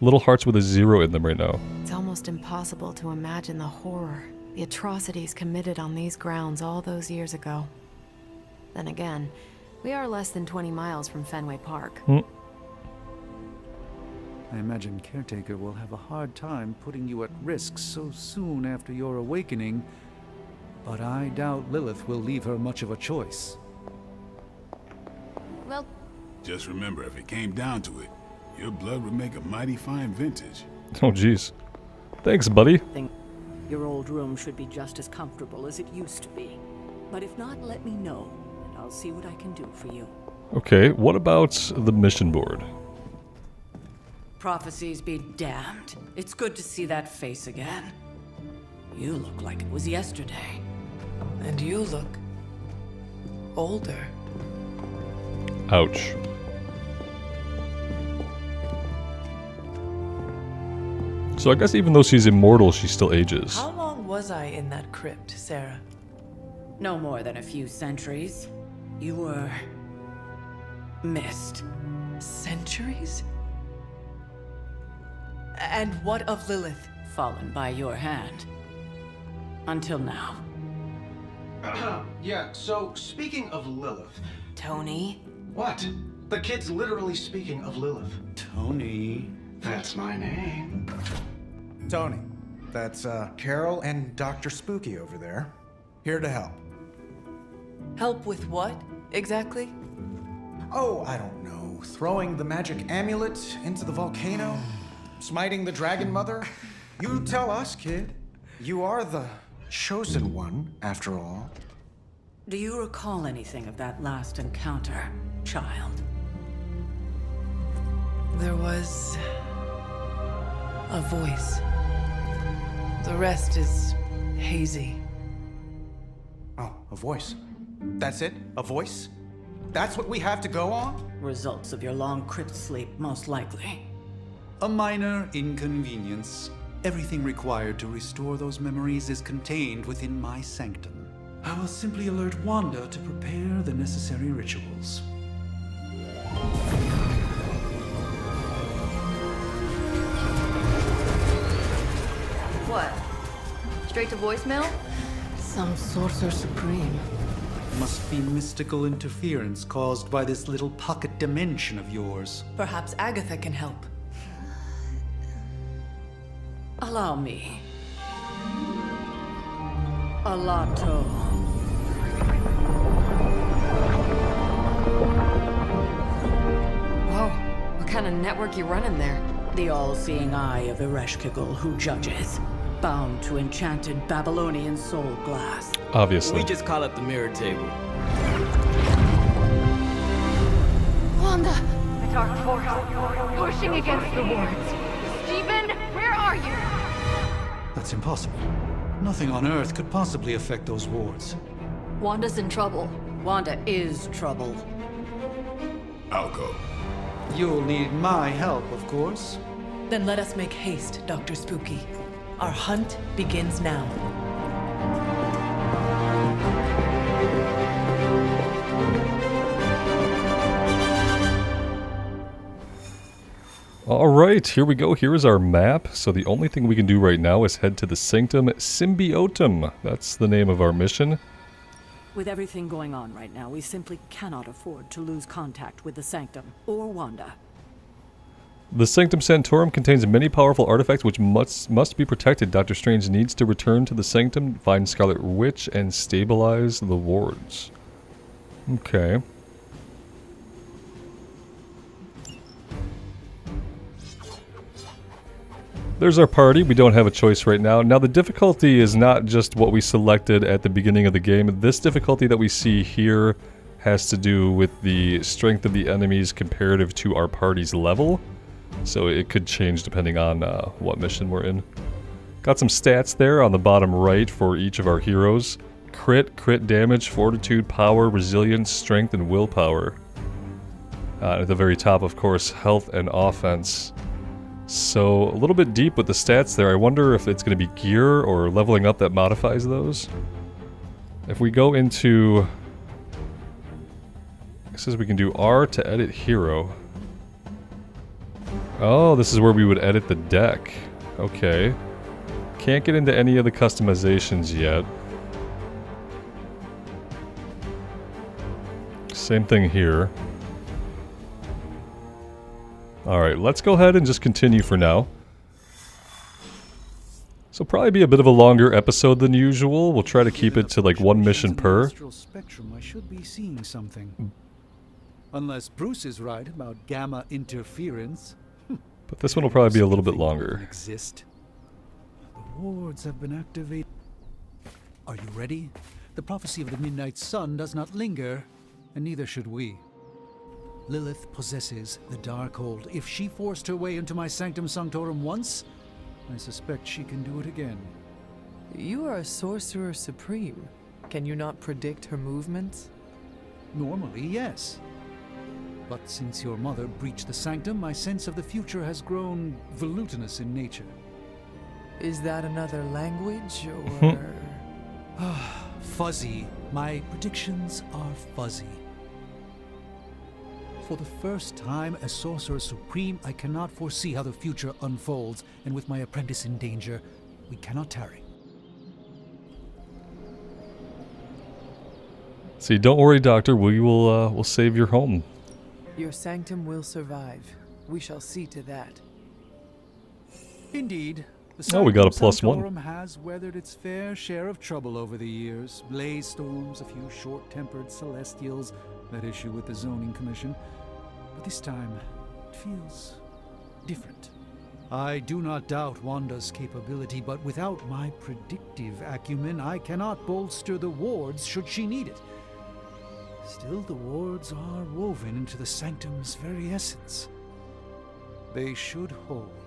S1: Little hearts with a zero in them right now.
S11: It's almost impossible to imagine the horror, the atrocities committed on these grounds all those years ago. Then again, we are less than 20 miles from Fenway Park.
S1: Hmm.
S5: I imagine Caretaker will have a hard time putting you at risk so soon after your awakening, but I doubt Lilith will leave her much of a choice.
S11: Well,
S2: Just remember, if it came down to it, your blood would make a mighty fine vintage.
S1: Oh, jeez. Thanks, buddy.
S12: Think your old room should be just as comfortable as it used to be. But if not, let me know, and I'll see what I can do for you.
S1: Okay, what about the mission board?
S12: Prophecies be damned. It's good to see that face again. You look like it was yesterday.
S14: And you look older.
S1: Ouch. So I guess even though she's immortal, she still ages.
S14: How long was I in that crypt, Sarah?
S12: No more than a few centuries. You were. missed.
S14: Centuries? And what of Lilith?
S12: Fallen by your hand. Until now.
S7: yeah, so speaking of Lilith.
S14: Tony?
S7: What? The kid's literally speaking of Lilith. Tony. That's my name. Tony. That's uh, Carol and Dr. Spooky over there. Here to help.
S14: Help with what, exactly?
S7: Oh, I don't know. Throwing the magic amulet into the volcano? Smiting the dragon mother? You tell us, kid. You are the chosen hmm. one, after all.
S12: Do you recall anything of that last encounter, child?
S14: There was a voice. The rest is hazy.
S7: Oh, a voice. That's it? A voice? That's what we have to go on?
S12: Results of your long crypt sleep, most likely.
S5: A minor inconvenience. Everything required to restore those memories is contained within my sanctum. I will simply alert Wanda to prepare the necessary rituals.
S13: What? Straight to voicemail?
S11: Some Sorcerer Supreme.
S5: Must be mystical interference caused by this little pocket dimension of yours.
S14: Perhaps Agatha can help.
S12: Allow me. Alato.
S11: Whoa, what kind of network you running there?
S12: The all-seeing eye of Ereshkigal who judges. Bound to enchanted Babylonian soul glass.
S1: Obviously.
S15: We just call it the mirror table.
S10: Wanda! The dark force pushing against the wards.
S5: That's impossible. Nothing on Earth could possibly affect those wards.
S13: Wanda's in trouble.
S12: Wanda is trouble.
S2: I'll go.
S5: You'll need my help, of course.
S14: Then let us make haste, Dr. Spooky. Our hunt begins now.
S1: All right, here we go. Here is our map. So the only thing we can do right now is head to the Sanctum Symbiotum. That's the name of our mission.
S12: With everything going on right now, we simply cannot afford to lose contact with the Sanctum or Wanda.
S1: The Sanctum Sanctorum contains many powerful artifacts which must must be protected. Doctor Strange needs to return to the Sanctum, find Scarlet Witch, and stabilize the wards. Okay. There's our party. We don't have a choice right now. Now the difficulty is not just what we selected at the beginning of the game. This difficulty that we see here has to do with the strength of the enemies comparative to our party's level. So it could change depending on uh, what mission we're in. Got some stats there on the bottom right for each of our heroes. Crit, crit damage, fortitude, power, resilience, strength, and willpower. Uh, at the very top, of course, health and offense. So, a little bit deep with the stats there. I wonder if it's going to be gear or leveling up that modifies those. If we go into... It says we can do R to edit hero. Oh, this is where we would edit the deck. Okay. Can't get into any of the customizations yet. Same thing here. Alright, let's go ahead and just continue for now. So probably be a bit of a longer episode than usual. We'll try to keep it to like one mission per.
S5: Spectrum, I should be seeing something. Unless Bruce is right about gamma interference.
S1: But this one will probably be a little bit longer.
S5: Exist. The wards have been activated. Are you ready? The prophecy of the Midnight Sun does not linger, and neither should we. Lilith possesses the Darkhold. If she forced her way into my Sanctum Sanctorum once, I suspect she can do it again.
S14: You are a sorcerer supreme. Can you not predict her movements?
S5: Normally, yes. But since your mother breached the sanctum, my sense of the future has grown volutinous in nature.
S14: Is that another language, or...?
S5: Ah, fuzzy. My predictions are fuzzy. For the first time as Sorcerer Supreme, I cannot foresee how the future unfolds, and with my apprentice in danger, we cannot tarry.
S1: See, don't worry, Doctor. We will uh, we'll save your home.
S14: Your sanctum will survive. We shall see to that.
S5: Indeed. The
S1: Oh, we got a
S5: Sanctum
S1: plus one.
S5: Has weathered its fair share of trouble over the years. Blaze storms, a few short-tempered celestials that issue with the zoning commission. But this time, it feels different. I do not doubt Wanda's capability, but without my predictive acumen, I cannot bolster the wards should she need it. Still, the wards are woven into the sanctum's very essence. They should hold.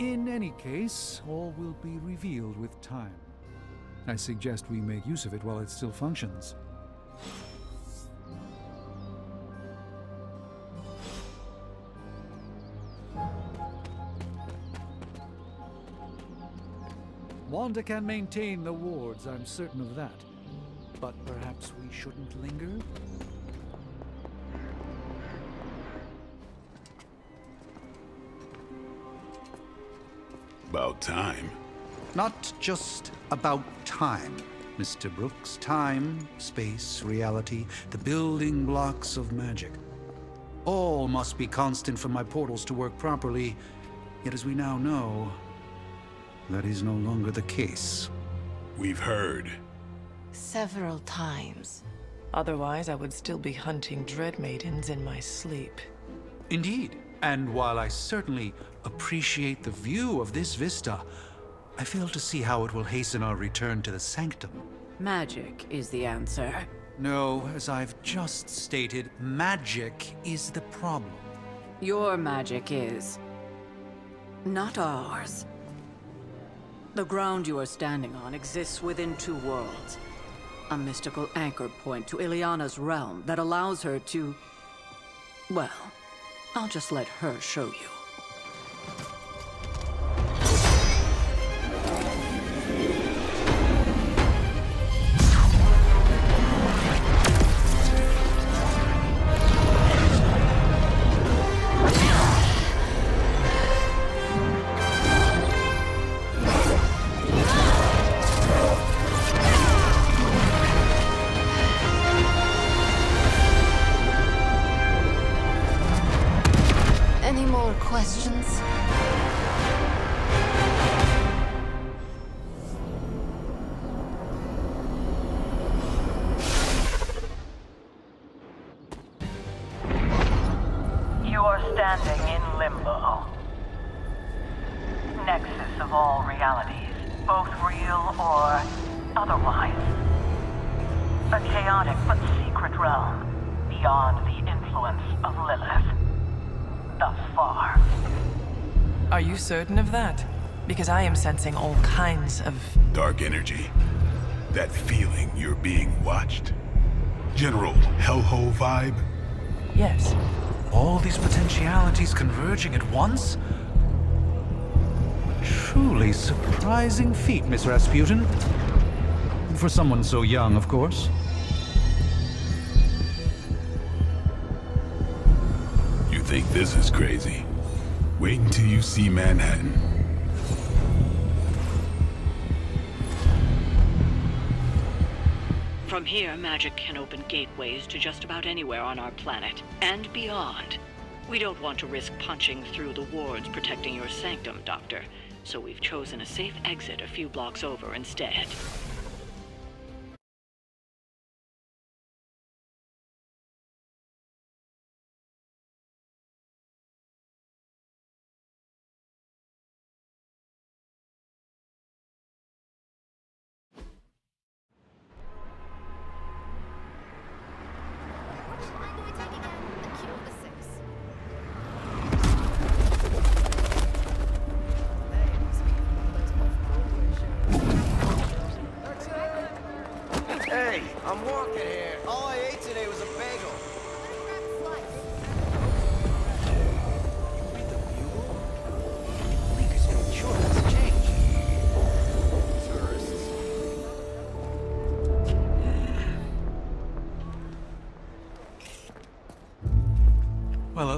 S5: In any case, all will be revealed with time. I suggest we make use of it while it still functions. Wanda can maintain the wards, I'm certain of that. But perhaps we shouldn't linger?
S2: About time.
S8: Not just about time, Mr. Brooks. Time, space, reality, the building blocks of magic. All must be constant for my portals to work properly,
S5: Yet as we now know, that is no longer the case.
S2: We've heard.
S14: Several times. Otherwise, I would still be hunting Dread Maidens in my sleep.
S5: Indeed. And while I certainly appreciate the view of this vista, I fail to see how it will hasten our return to the Sanctum.
S12: Magic is the answer.
S5: No, as I've just stated, magic is the problem.
S12: Your magic is. Not ours. The ground you are standing on exists within two worlds. A mystical anchor point to Illyana's realm that allows her to... Well, I'll just let her show you.
S14: Because I am sensing all kinds of...
S2: Dark energy. That feeling you're being watched. General Hellhole vibe.
S14: Yes.
S5: All these potentialities converging at once? Truly surprising feat, Miss Rasputin. For someone so young, of course.
S2: You think this is crazy? Wait until you see Manhattan.
S11: From here, magic can open gateways to just about anywhere on our planet, and beyond. We don't want to risk punching through the wards protecting your sanctum, Doctor, so we've chosen a safe exit a few blocks over instead.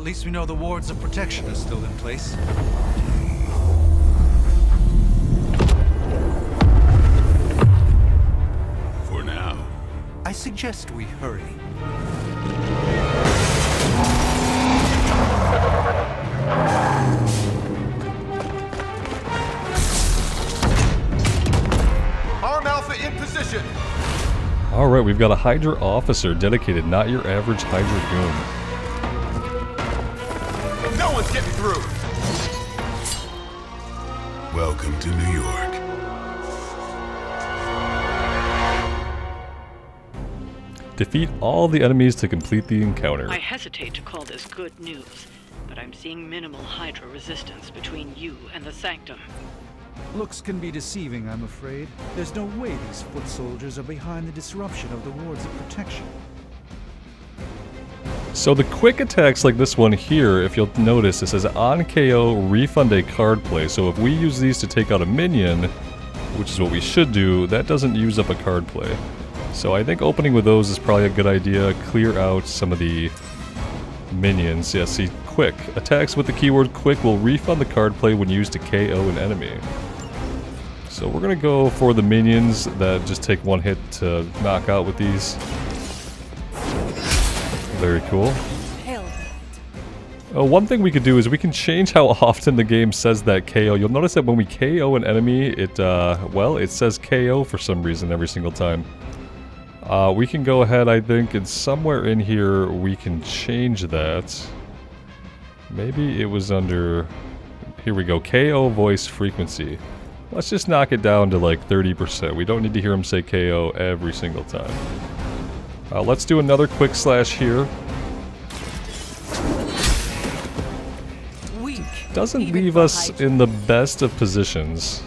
S5: Least we know the wards of protection are still in place.
S2: For now.
S5: I suggest we hurry.
S3: Arm Alpha in position.
S1: All right, we've got a Hydra officer dedicated, not your average Hydra goon.
S2: Welcome to New York.
S1: Defeat all the enemies to complete the encounter.
S11: I hesitate to call this good news, but I'm seeing minimal Hydra resistance between you and the Sanctum.
S5: Looks can be deceiving, I'm afraid. There's no way these foot soldiers are behind the disruption of the wards of protection.
S1: So the quick attacks like this one here, if you'll notice, it says on KO, refund a card play. So if we use these to take out a minion, which is what we should do, that doesn't use up a card play. So I think opening with those is probably a good idea. Clear out some of the minions. Yeah, see, quick. Attacks with the keyword quick will refund the card play when used to KO an enemy. So we're gonna go for the minions that just take one hit to knock out with these. Very cool. Uh, one thing we could do is we can change how often the game says that KO. You'll notice that when we KO an enemy, it, uh, well, it says KO for some reason every single time. Uh, we can go ahead, I think, and somewhere in here we can change that. Maybe it was under... Here we go, KO voice frequency. Let's just knock it down to like 30%. We don't need to hear him say KO every single time. Uh, let's do another quick slash here.
S14: Weak.
S1: Doesn't leave us in the best of positions.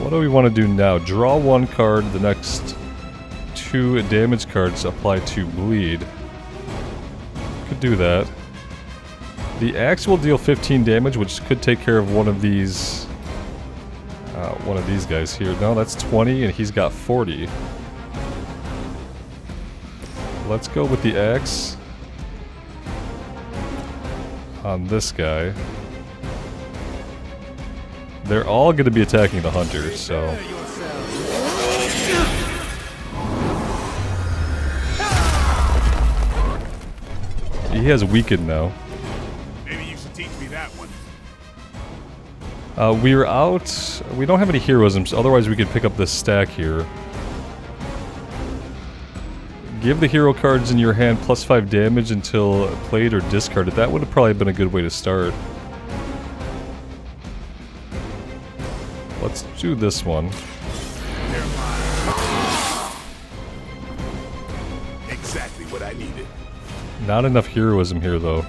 S1: What do we want to do now? Draw one card, the next two damage cards apply to bleed. Could do that. The axe will deal 15 damage, which could take care of one of these... Uh, one of these guys here. No, that's 20, and he's got 40. Let's go with the axe. On this guy. They're all going to be attacking the hunter, so... He has weakened now. Uh, we're out. We don't have any heroisms, otherwise we could pick up this stack here. Give the hero cards in your hand plus 5 damage until played or discarded. That would have probably been a good way to start. Let's do this one.
S2: Exactly what I needed.
S1: Not enough heroism here, though.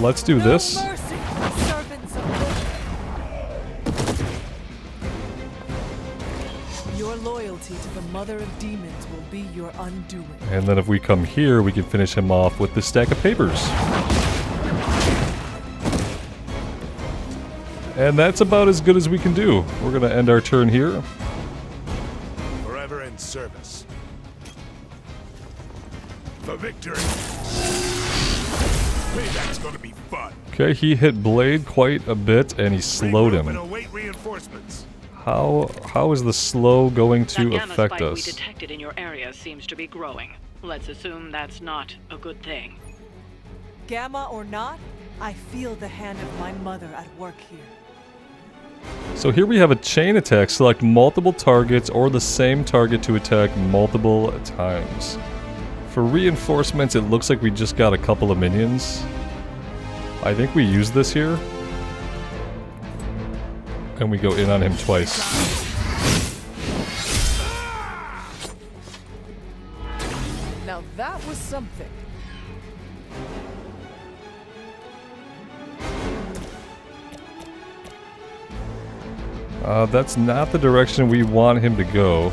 S1: Let's do this.
S14: Your loyalty to the Mother of Demons will be your undoing.
S1: And then if we come here, we can finish him off with this stack of papers. And that's about as good as we can do. We're going to end our turn here. Okay, he hit Blade quite a bit, and he slowed him. How how is the slow going to
S17: that
S1: affect
S17: spike we
S1: us?
S17: detected in your area seems to be growing. Let's assume that's not a good thing.
S14: Gamma or not, I feel the hand of my mother at work here.
S1: So here we have a chain attack. Select multiple targets or the same target to attack multiple times. For reinforcements, it looks like we just got a couple of minions. I think we use this here. And we go in on him twice.
S14: Now that was something.
S1: Uh, that's not the direction we want him to go.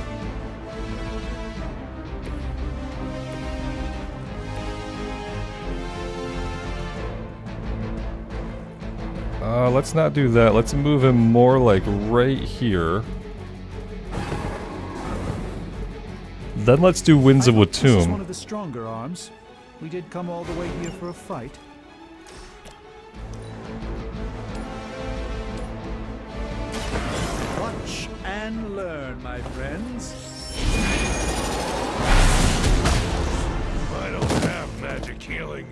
S1: Uh, let's not do that. Let's move him more like right here. Then let's do Winds of
S5: This is one of the stronger arms. We did come all the way here for a fight. Watch and learn, my friends.
S2: I don't have magic healing.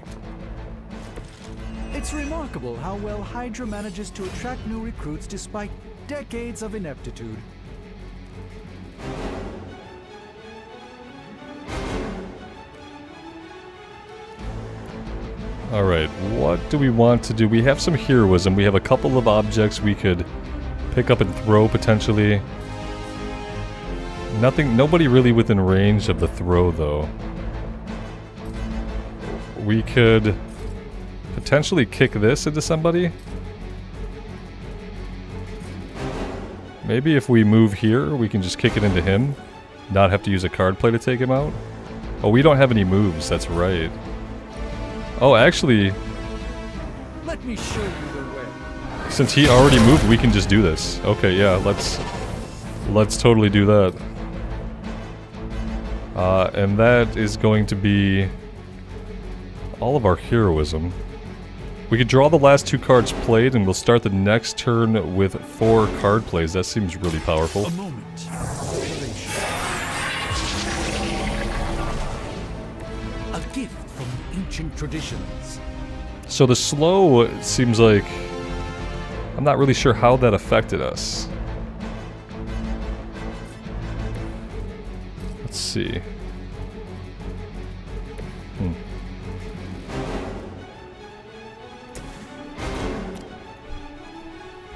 S5: It's remarkable how well Hydra manages to attract new recruits despite decades of ineptitude.
S1: Alright, what do we want to do? We have some heroism. We have a couple of objects we could pick up and throw potentially. Nothing, nobody really within range of the throw though. We could potentially kick this into somebody. Maybe if we move here, we can just kick it into him. Not have to use a card play to take him out. Oh, we don't have any moves, that's right. Oh, actually,
S5: Let me show you the way.
S1: since he already moved, we can just do this. Okay, yeah, let's let's totally do that. Uh, and that is going to be all of our heroism. We could draw the last two cards played, and we'll start the next turn with four card plays. That seems really powerful.
S5: A moment. A gift from ancient traditions.
S1: So the slow seems like... I'm not really sure how that affected us. Let's see.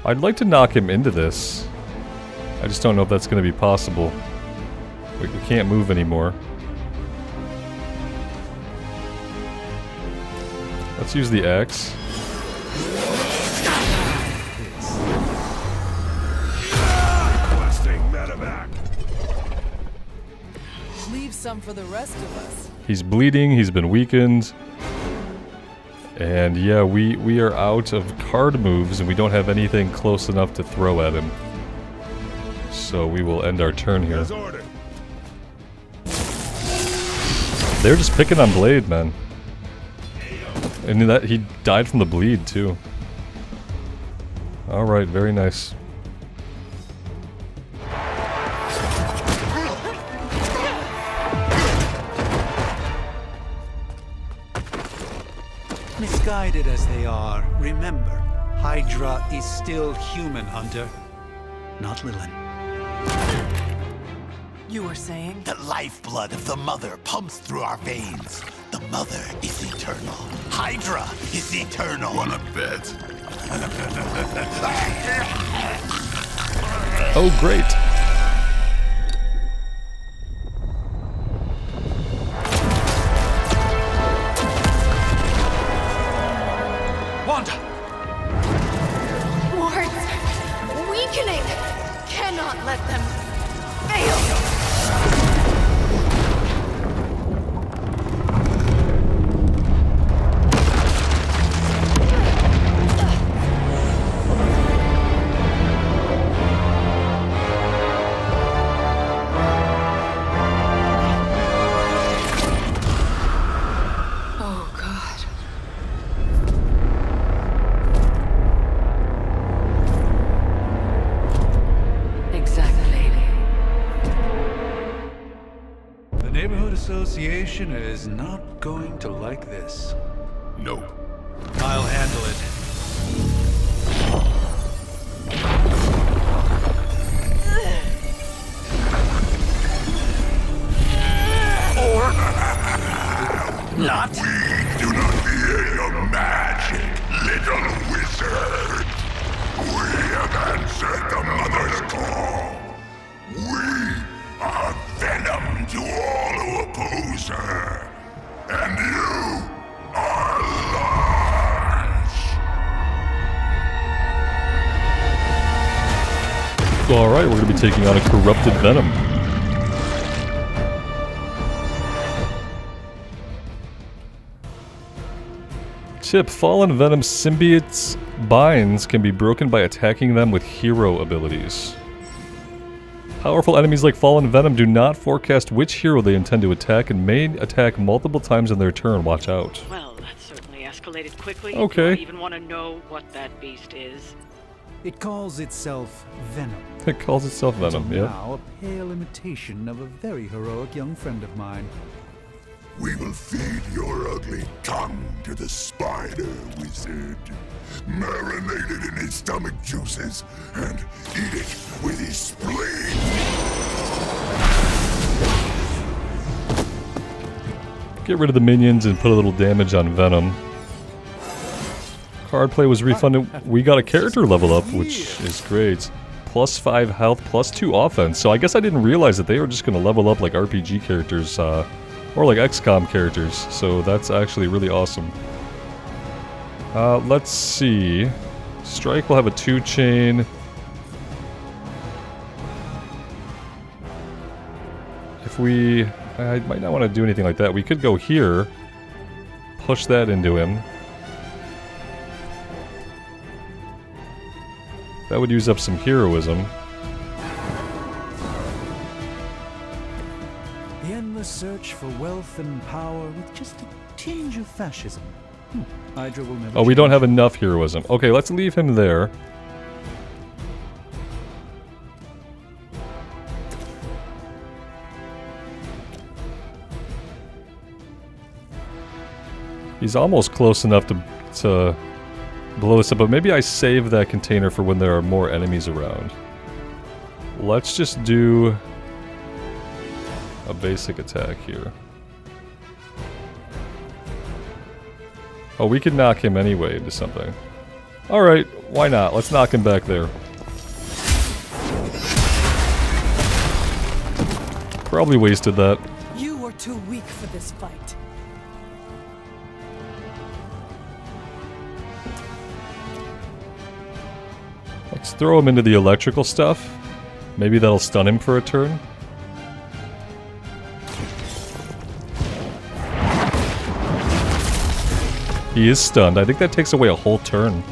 S1: I'd like to knock him into this. I just don't know if that's going to be possible. We, we can't move anymore. Let's use the X.
S14: Leave some for the rest of us.
S1: He's bleeding, he's been weakened. And yeah, we, we are out of card moves and we don't have anything close enough to throw at him. So we will end our turn here. They're just picking on Blade, man. And that he died from the bleed too. Alright, very nice.
S8: Misguided as they are, remember, Hydra is still human, Hunter. Not Lilin.
S14: You were saying?
S18: The lifeblood of the Mother pumps through our veins. The Mother is eternal. Hydra is eternal.
S2: Wanna bet?
S1: Oh, great.
S8: Association is not going to like this.
S2: Nope.
S8: I'll handle it.
S18: Or not.
S1: Alright, we're going to be taking on a corrupted Venom. Tip, fallen Venom symbiotes binds can be broken by attacking them with hero abilities. Powerful enemies like Fallen Venom do not forecast which hero they intend to attack and may attack multiple times in their turn. Watch out.
S17: Well, that certainly escalated quickly.
S1: Okay.
S17: I even want to know what that beast is?
S5: It calls itself Venom.
S1: It calls itself Venom, yeah.
S5: now, a pale imitation of a very heroic young friend of mine.
S2: We will feed your ugly tongue to the spider wizard. Marinated in his stomach juices and eat it with his spleen.
S1: Get rid of the minions and put a little damage on Venom. Card play was refunded. We got a character level up, which is great. Plus 5 health, plus 2 offense. So I guess I didn't realize that they were just going to level up like RPG characters, uh, or like XCOM characters. So that's actually really awesome. Uh, let's see. Strike will have a 2 chain. If we... I might not want to do anything like that. We could go here. Push that into him. That would use up some heroism.
S5: The endless search for wealth and power with just a tinge of fascism. Hmm. Never
S1: Oh, we don't have enough heroism. Okay, let's leave him there. He's almost close enough to, to blow us up, but maybe I save that container for when there are more enemies around. Let's just do a basic attack here. Oh, we could knock him anyway into something. Alright, why not? Let's knock him back there. Probably wasted that.
S14: You were too weak for this fight.
S1: Let's throw him into the electrical stuff. Maybe that'll stun him for a turn. He is stunned. I think that takes away a whole turn.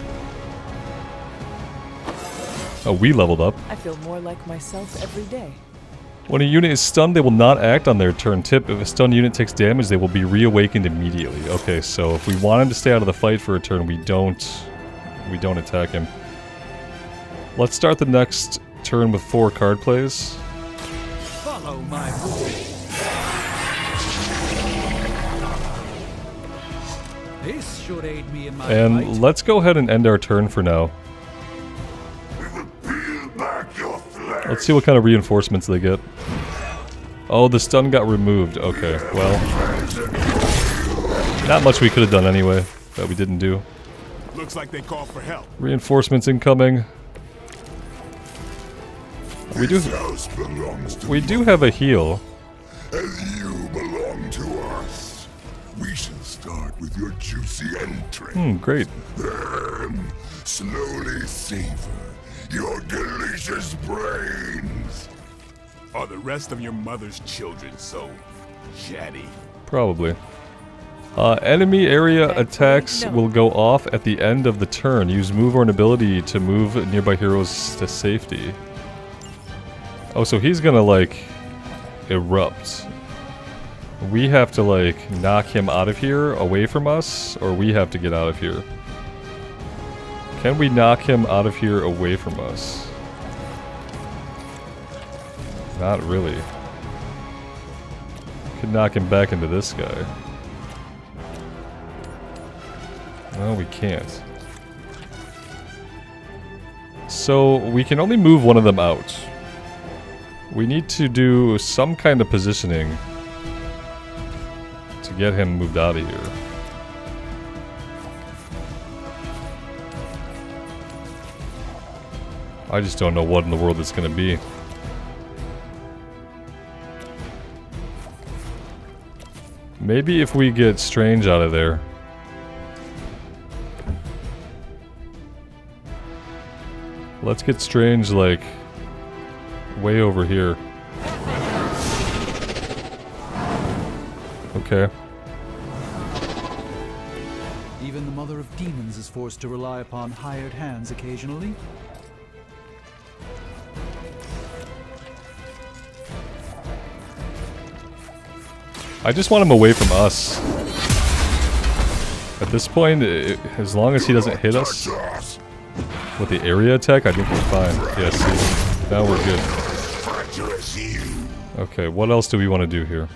S1: Oh, we leveled up.
S14: I feel more like myself every day.
S1: When a unit is stunned, they will not act on their turn. Tip, if a stunned unit takes damage, they will be reawakened immediately. Okay, so if we want him to stay out of the fight for a turn, we don't... We don't attack him. Let's start the next turn with four card plays.
S5: Follow my rule. This should aid me in my
S1: And
S5: fight.
S1: let's go ahead and end our turn for now. Let's see what kind of reinforcements they get. Oh, the stun got removed. Okay, well. Not much we could have done anyway, that we didn't do.
S2: Looks like they called for help.
S1: Reinforcements incoming. We do.
S2: This house belongs to
S1: We do have a heal.
S2: As you belong to us. We shall start with your juicy entrance.
S1: Hmm, great.
S2: Then slowly savor your delicious brains. Are the rest of your mother's children so chatty?
S1: Probably. Uh, enemy area attacks
S2: no.
S1: will go off at the end of the turn. Use move or an ability to move nearby heroes to safety. Oh, so he's gonna, like, erupt. We have to, like, knock him out of here, away from us, or we have to get out of here? Can we knock him out of here away from us? Not really. Could knock him back into this guy. No, we can't. So, we can only move one of them out. We need to do some kind of positioning to get him moved out of here. I just don't know what in the world it's going to be. Maybe if we get Strange out of there. Let's get Strange, like, way over here. Okay.
S5: Even the mother of demons is forced to rely upon hired hands occasionally.
S1: I just want him away from us. At this point, i as long as he doesn't hit us with the area attack, I think we're fine. Yeah, now we're good. Okay, what else do we want to do here?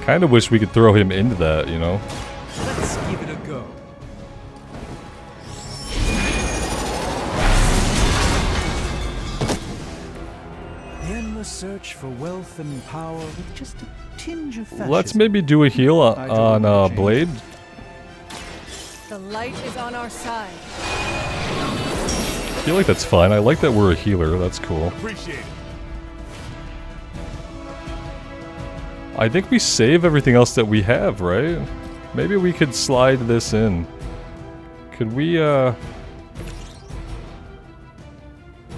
S1: Kind of wish we could throw him into that, you know?
S5: Let's give it a go. The endless search for wealth and power with just a tinge of fascism.
S1: Let's maybe do a heal on, on uh, Blade.
S14: The light is on our side.
S1: I feel like that's fine. I like that we're a healer. That's cool.
S2: Appreciate it.
S1: I think we save everything else that we have, right? Maybe we could slide this in. Could we, uh...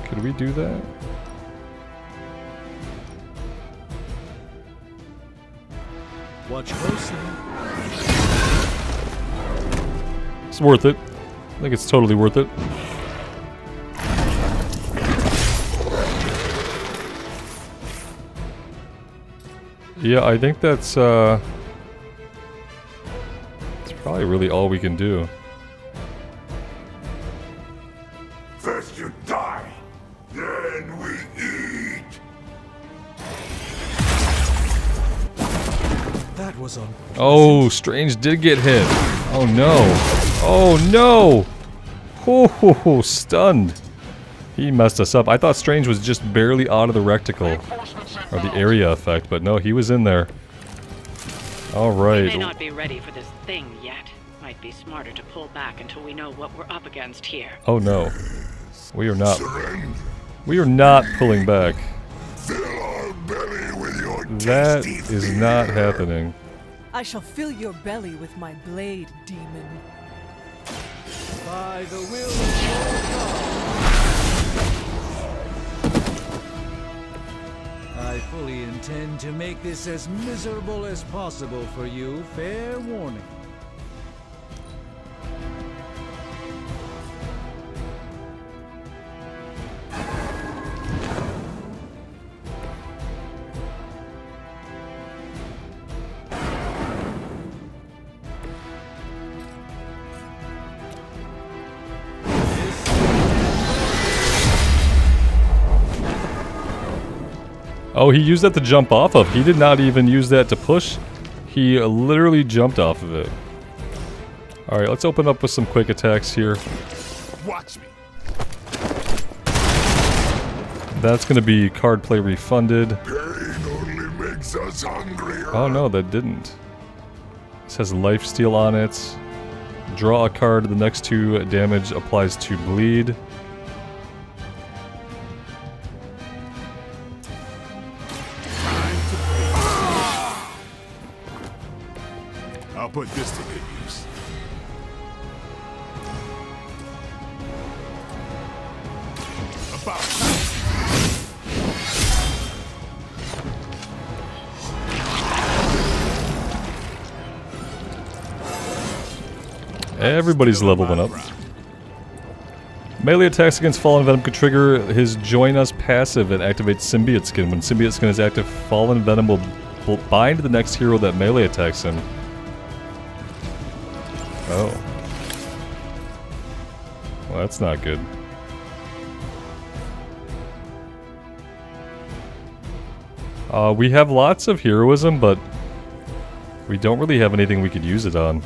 S1: Could we do that?
S5: Watch closely.
S1: It's worth it. I think it's totally worth it. Yeah, I think that's, uh... It's probably really all we can do.
S18: First you die, then we eat.
S5: That was on.
S1: Oh, Strange did get hit. Oh no. Oh no! Oh, ho ho, stunned. He messed us up. I thought Strange was just barely out of the reticle. Or the area effect, but no, he was in there.
S12: We may
S1: Alright.
S12: not be ready for this thing yet. Might be smarter to pull back until we know what we're up against here.
S1: Oh no. We are not. We are not pulling back. That is not happening.
S14: I shall fill your belly with my blade, demon.
S5: By the will of God. I fully intend to make this as miserable as possible for you. Fair warning.
S1: Oh, he used that to jump off of. He did not even use that to push. He literally jumped off of it. Alright, let's open up with some quick attacks here.
S18: Watch me.
S1: That's going to be card play refunded.
S18: Only makes us hungrier.
S1: Oh no, that didn't. This has life steal on it. Draw a card. The next two damage applies to bleed. Everybody's leveling up. Melee attacks against Fallen Venom could trigger his Join Us passive and activate Symbiote Skin. When Symbiote Skin is active, Fallen Venom will, will bind the next hero that melee attacks him. Oh. Well, that's not good. Uh, we have lots of heroism, but we don't really have anything we could use it on.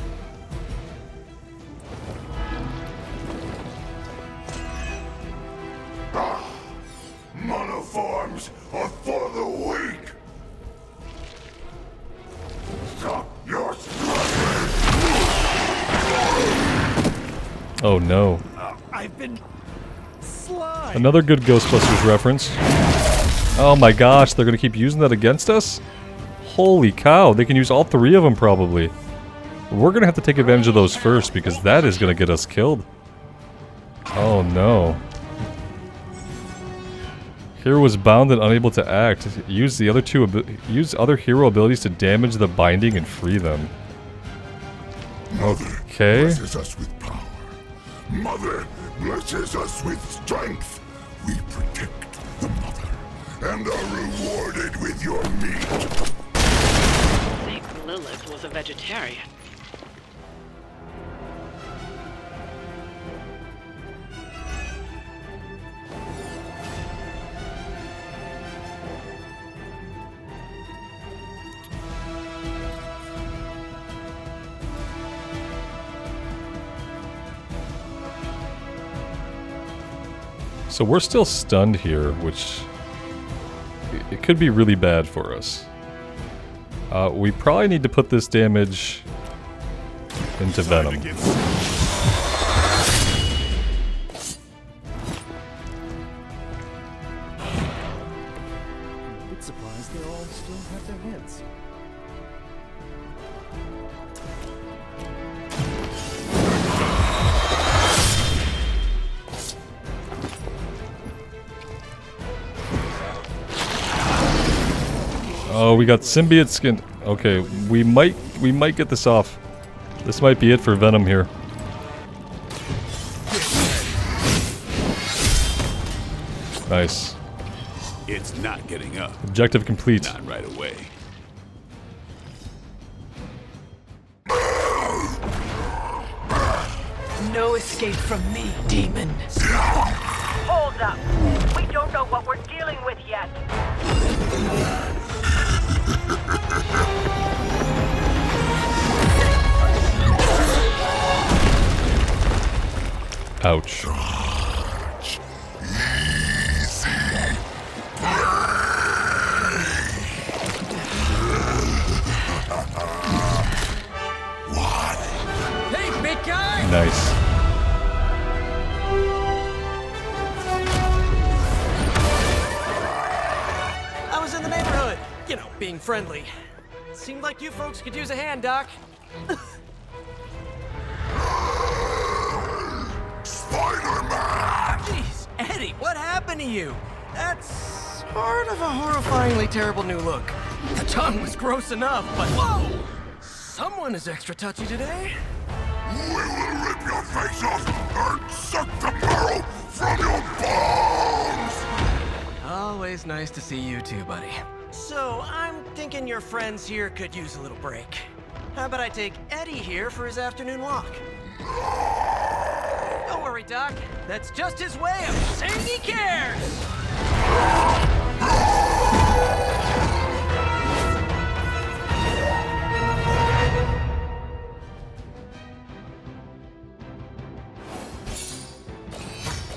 S1: Another good Ghostbusters reference. Oh my gosh, they're gonna keep using that against us? Holy cow, they can use all three of them probably. We're gonna have to take advantage of those first because that is gonna get us killed. Oh no. Hero was bound and unable to act. Use the other two use other hero abilities to damage the binding and free them. Okay.
S18: blesses us with power. Mother blesses us with strength. We protect the mother and are rewarded with your meat.
S12: think Lilith was a vegetarian.
S1: So we're still stunned here, which it- could be really bad for us. Uh, we probably need to put this damage into Venom. we got symbiote skin. Okay, we might we might get this off. This might be it for Venom here. Nice.
S2: It's not getting up.
S1: Objective complete.
S2: Not right away.
S14: No escape from me, demon.
S19: Hold up. We don't know what we're dealing with yet.
S1: Ouch. Nice.
S15: I was in the neighborhood. You know, being friendly. Seemed like you folks could use a hand, Doc. to you? That's sort of a horrifyingly terrible new look. The tongue was gross enough, but whoa! Someone is extra touchy today.
S18: We will rip your face off and suck the marrow from your bones!
S15: Always nice to see you too, buddy. So, I'm thinking your friends here could use a little break. How about I take Eddie here for his afternoon walk? Don't Doc. That's just his way of saying he cares!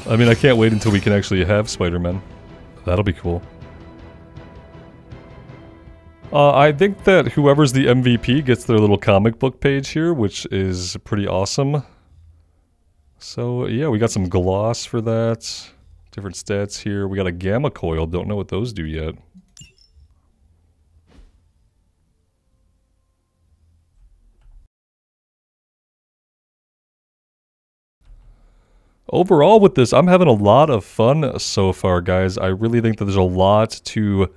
S1: I mean, I can't wait until we can actually have Spider-Man. That'll be cool. Uh, I think that whoever's the MVP gets their little comic book page here, which is pretty awesome. So, yeah, we got some gloss for that. Different stats here. We got a gamma coil. Don't know what those do yet. Overall, with this, I'm having a lot of fun so far, guys. I really think that there's a lot to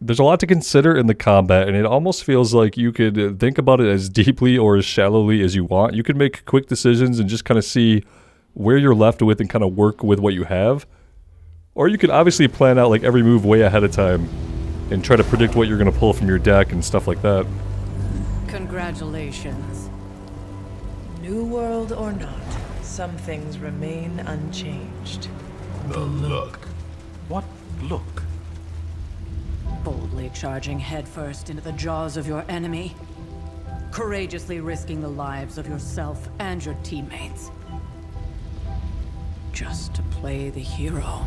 S1: there's a lot to consider in the combat, and it almost feels like you could think about it as deeply or as shallowly as you want. You could make quick decisions and just kind of see where you're left with and kind of work with what you have. Or you could obviously plan out like every move way ahead of time and try to predict what you're going to pull from your deck and stuff like that.
S12: Congratulations.
S14: New world or not, some things remain unchanged.
S2: The look.
S5: What look?
S12: Boldly charging headfirst into the jaws of your enemy. Courageously risking the lives of yourself and your teammates. Just to play the hero.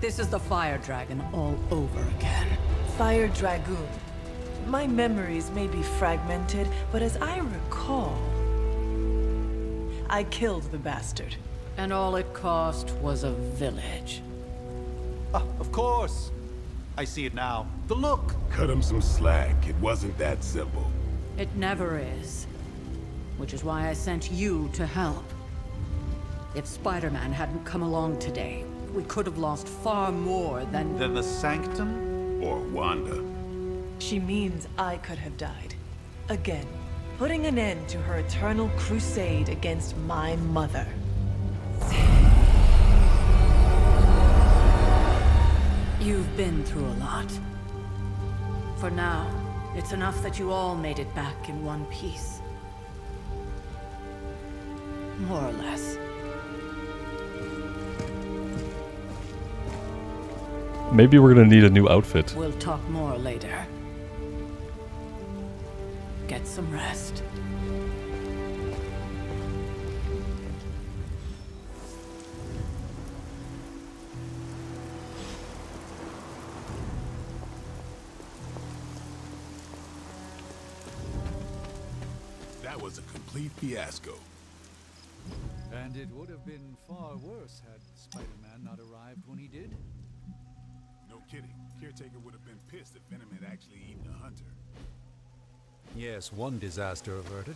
S12: This is the Fire Dragon all over again.
S14: Fire Dragoon. My memories may be fragmented, but as I recall, I killed the bastard.
S12: And all it cost was a village.
S5: Ah, of course. I see it now. The look.
S2: Cut him some slack. It wasn't that simple.
S12: It never is. Which is why I sent you to help. If Spider-Man hadn't come along today, we could have lost far more than...
S5: Than the Sanctum?
S2: Or Wanda.
S14: She means I could have died. Again, putting an end to her eternal crusade against my mother.
S12: You've been through a lot. For now, it's enough that you all made it back in one piece. More or less.
S1: Maybe we're going to need a new outfit.
S12: We'll talk more later. Get some rest.
S2: Complete fiasco.
S8: And it would have been far worse had Spider-Man not arrived when he did.
S2: No kidding. Caretaker would have been pissed if Venom had actually eaten a hunter.
S8: Yes, one disaster averted.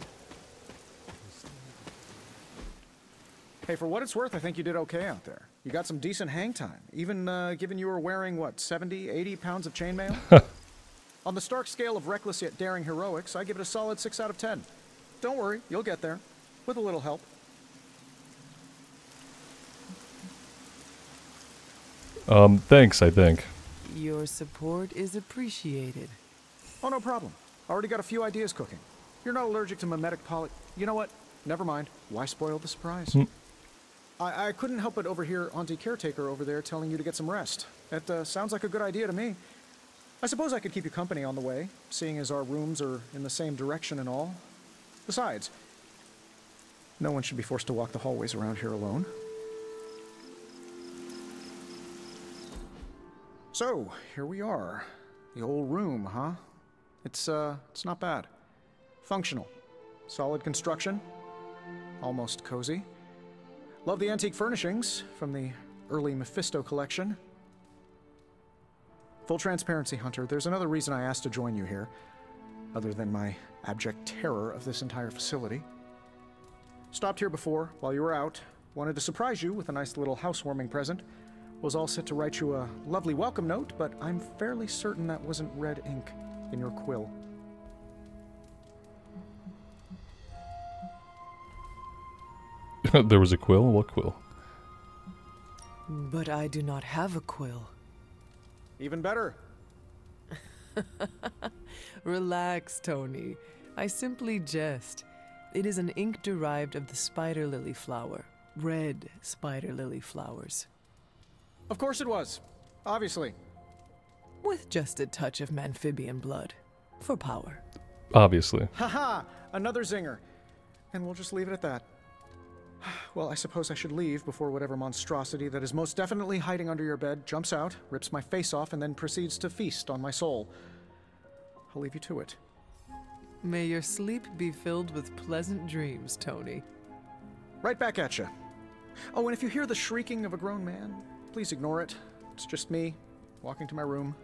S7: Hey, for what it's worth, I think you did okay out there. You got some decent hang time, even uh, given you were wearing, what, 70, 80 pounds of chainmail? On the Stark scale of reckless yet daring heroics, I give it a solid 6 out of 10. Don't worry, you'll get there. With a little help.
S1: Um, thanks, I think.
S14: Your support is appreciated.
S7: Oh, no problem. Already got a few ideas cooking. You're not allergic to mimetic poly... You know what? Never mind. Why spoil the surprise?
S1: Hmm.
S7: I, I couldn't help but overhear Auntie Caretaker over there telling you to get some rest. That uh, sounds like a good idea to me. I suppose I could keep you company on the way, seeing as our rooms are in the same direction and all. Besides, no one should be forced to walk the hallways around here alone. So, here we are. The old room, huh? It's, uh, it's not bad. Functional. Solid construction. Almost cozy. Love the antique furnishings from the early Mephisto collection. Full transparency, Hunter, there's another reason I asked to join you here, other than my abject terror of this entire facility. Stopped here before, while you were out. Wanted to surprise you with a nice little housewarming present. Was all set to write you a lovely welcome note, but I'm fairly certain that wasn't red ink in your quill.
S1: there was a quill? What quill?
S14: But I do not have a quill.
S7: Even better.
S14: Relax, Tony. I simply jest. It is an ink derived of the spider lily flower. Red spider lily flowers.
S7: Of course it was. Obviously.
S14: With just a touch of amphibian blood. For power.
S1: Obviously.
S7: Haha! Another zinger. And we'll just leave it at that. Well, I suppose I should leave before whatever monstrosity that is most definitely hiding under your bed jumps out, rips my face off, and then proceeds to feast on my soul. I'll leave you to it.
S14: May your sleep be filled with pleasant dreams, Tony.
S7: Right back at you. Oh, and if you hear the shrieking of a grown man, please ignore it. It's just me, walking to my room.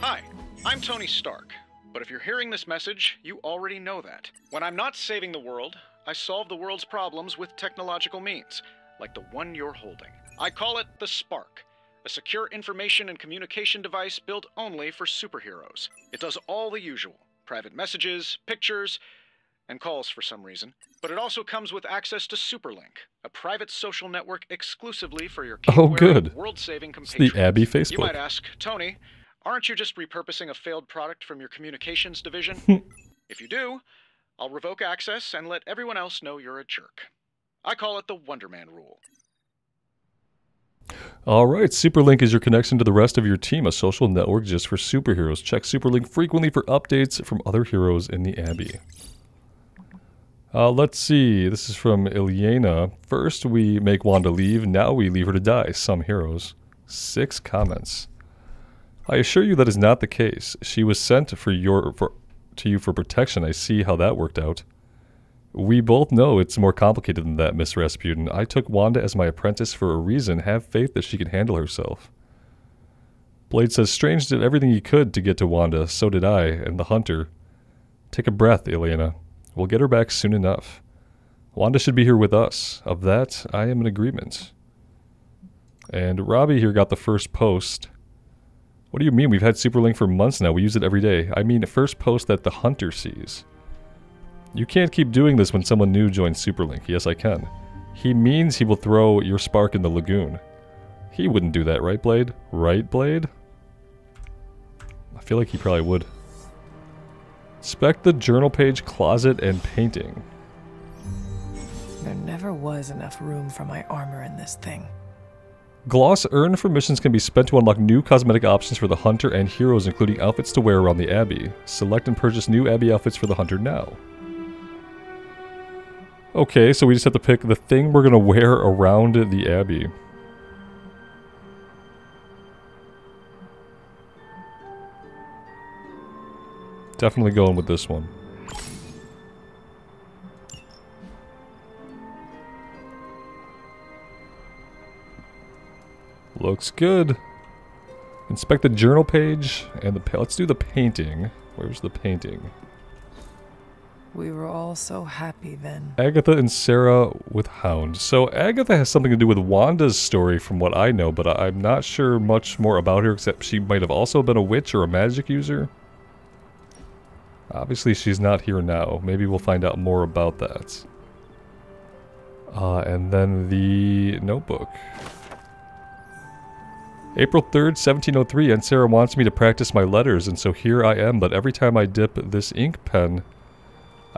S7: Hi, I'm Tony Stark. But if you're hearing this message, you already know that. When I'm not saving the world, I solve the world's problems with technological means, like the one you're holding. I call it the Spark, a secure information and communication device built only for superheroes. It does all the usual private messages, pictures, and calls for some reason. But it also comes with access to Superlink, a private social network exclusively for your
S1: Oh, good.
S7: world-saving
S1: It's
S7: compatriots.
S1: the Abbey
S7: You
S1: Facebook.
S7: might ask, Tony, aren't you just repurposing a failed product from your communications division? if you do, I'll revoke access and let everyone else know you're a jerk. I call it the Wonder Man rule.
S1: All right, Superlink is your connection to the rest of your team, a social network just for superheroes. Check Superlink frequently for updates from other heroes in the Abbey. Uh, let's see. This is from Illyana. First, we make Wanda leave. Now we leave her to die. Some heroes. Six comments. I assure you that is not the case. She was sent for your for to you for protection. I see how that worked out. We both know it's more complicated than that, Miss Rasputin. I took Wanda as my apprentice for a reason. Have faith that she can handle herself. Blade says Strange did everything he could to get to Wanda, so did I, and the Hunter. Take a breath, Illyana. We'll get her back soon enough. Wanda should be here with us. Of that, I am in agreement. And Robbie here got the first post. What do you mean? We've had Superlink for months now. We use it every day. I mean, first post that the Hunter sees. You can't keep doing this when someone new joins Superlink. Yes, I can. He means he will throw your spark in the lagoon. He wouldn't do that, right, Blade? Right, Blade? I feel like he probably would. Inspect the journal page, closet, and painting.
S14: There never was enough room for my armor in this thing.
S1: Gloss earned for missions can be spent to unlock new cosmetic options for the Hunter and heroes, including outfits to wear around the Abbey. Select and purchase new Abbey outfits for the Hunter now. Okay, so we just have to pick the thing we're going to wear around the Abbey. Definitely going with this one. Looks good. Inspect the journal page and the let's do the painting. Where's the painting?
S14: We were all so happy then.
S1: Agatha and Sarah with Hound. So Agatha has something to do with Wanda's story from what I know, but I'm not sure much more about her except she might have also been a witch or a magic user. Obviously, she's not here now. Maybe we'll find out more about that. Uh, and then the notebook. April 3rd, 1703, and Sarah wants me to practice my letters, and so here I am, but every time I dip this ink pen,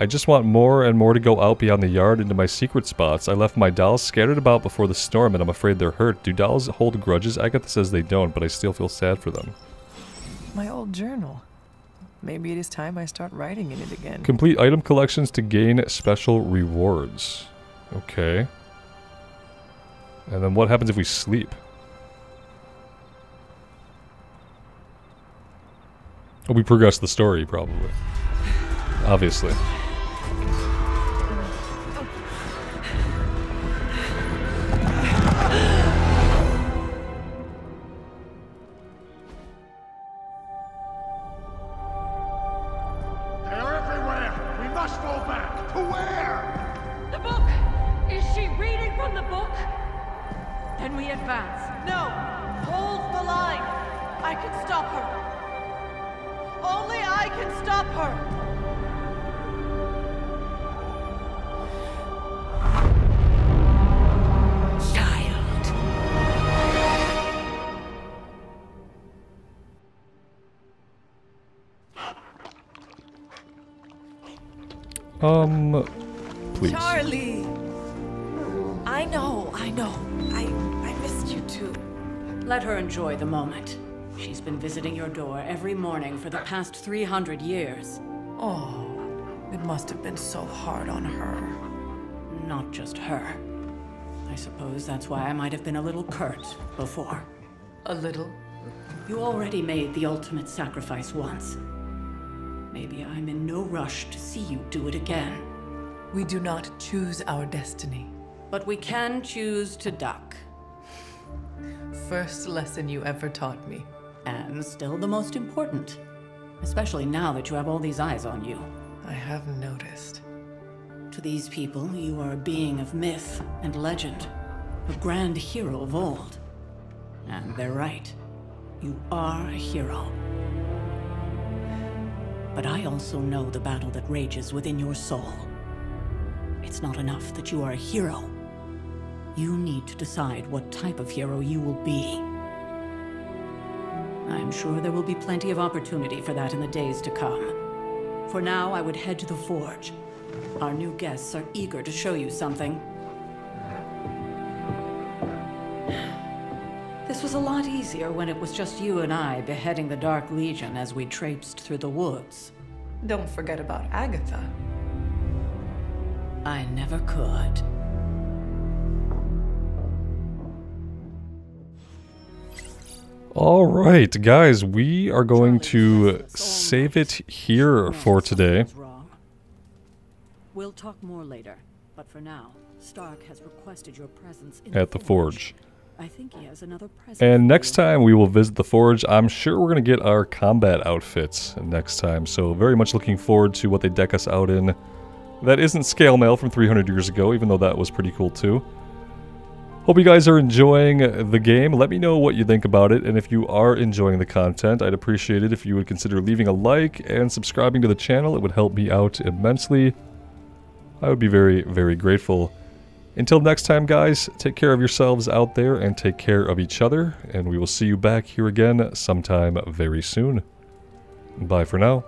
S1: I just want more and more to go out beyond the yard into my secret spots. I left my dolls scattered about before the storm, and I'm afraid they're hurt. Do dolls hold grudges? Agatha says they don't, but I still feel sad for them.
S14: My old journal. Maybe it is time I start writing in it again.
S1: Complete item collections to gain special rewards. Okay. And then what happens if we sleep? We progress the story, probably. Obviously.
S19: Then we advance. No! Hold the line! I can stop her. Only I can stop her!
S1: Um, please.
S14: Charlie! I know, I know.
S12: Let her enjoy the moment. She's been visiting your door every morning for the past 300 years.
S14: Oh, it must have been so hard on her.
S12: Not just her. I suppose that's why I might have been a little curt before.
S14: A little?
S12: You already made the ultimate sacrifice once. Maybe I'm in no rush to see you do it again.
S14: We do not choose our destiny.
S12: But we can choose to duck.
S14: First lesson you ever taught me.
S12: And still the most important. Especially now that you have all these eyes on you.
S14: I have noticed.
S12: To these people, you are a being of myth and legend. A grand hero of old. And they're right. You are a hero. But I also know the battle that rages within your soul. It's not enough that you are a hero. You need to decide what type of hero you will be. I'm sure there will be plenty of opportunity for that in the days to come. For now, I would head to the Forge. Our new guests are eager to show you something. This was a lot easier when it was just you and I beheading the Dark Legion as we traipsed through the woods.
S14: Don't forget about Agatha.
S12: I never could.
S1: All right, guys, we are going to save it here for today.
S12: We'll talk more later, but for now, Stark has requested your presence in
S1: At the Forge.
S12: I think he has another present.
S1: And next time we will visit the Forge, I'm sure we're going to get our combat outfits next time. So very much looking forward to what they deck us out in. That isn't scale mail from 300 years ago, even though that was pretty cool too. Hope you guys are enjoying the game. Let me know what you think about it, and if you are enjoying the content, I'd appreciate it if you would consider leaving a like and subscribing to the channel. It would help me out immensely. I would be very, very grateful. Until next time, guys, take care of yourselves out there and take care of each other, and we will see you back here again sometime very soon. Bye for now.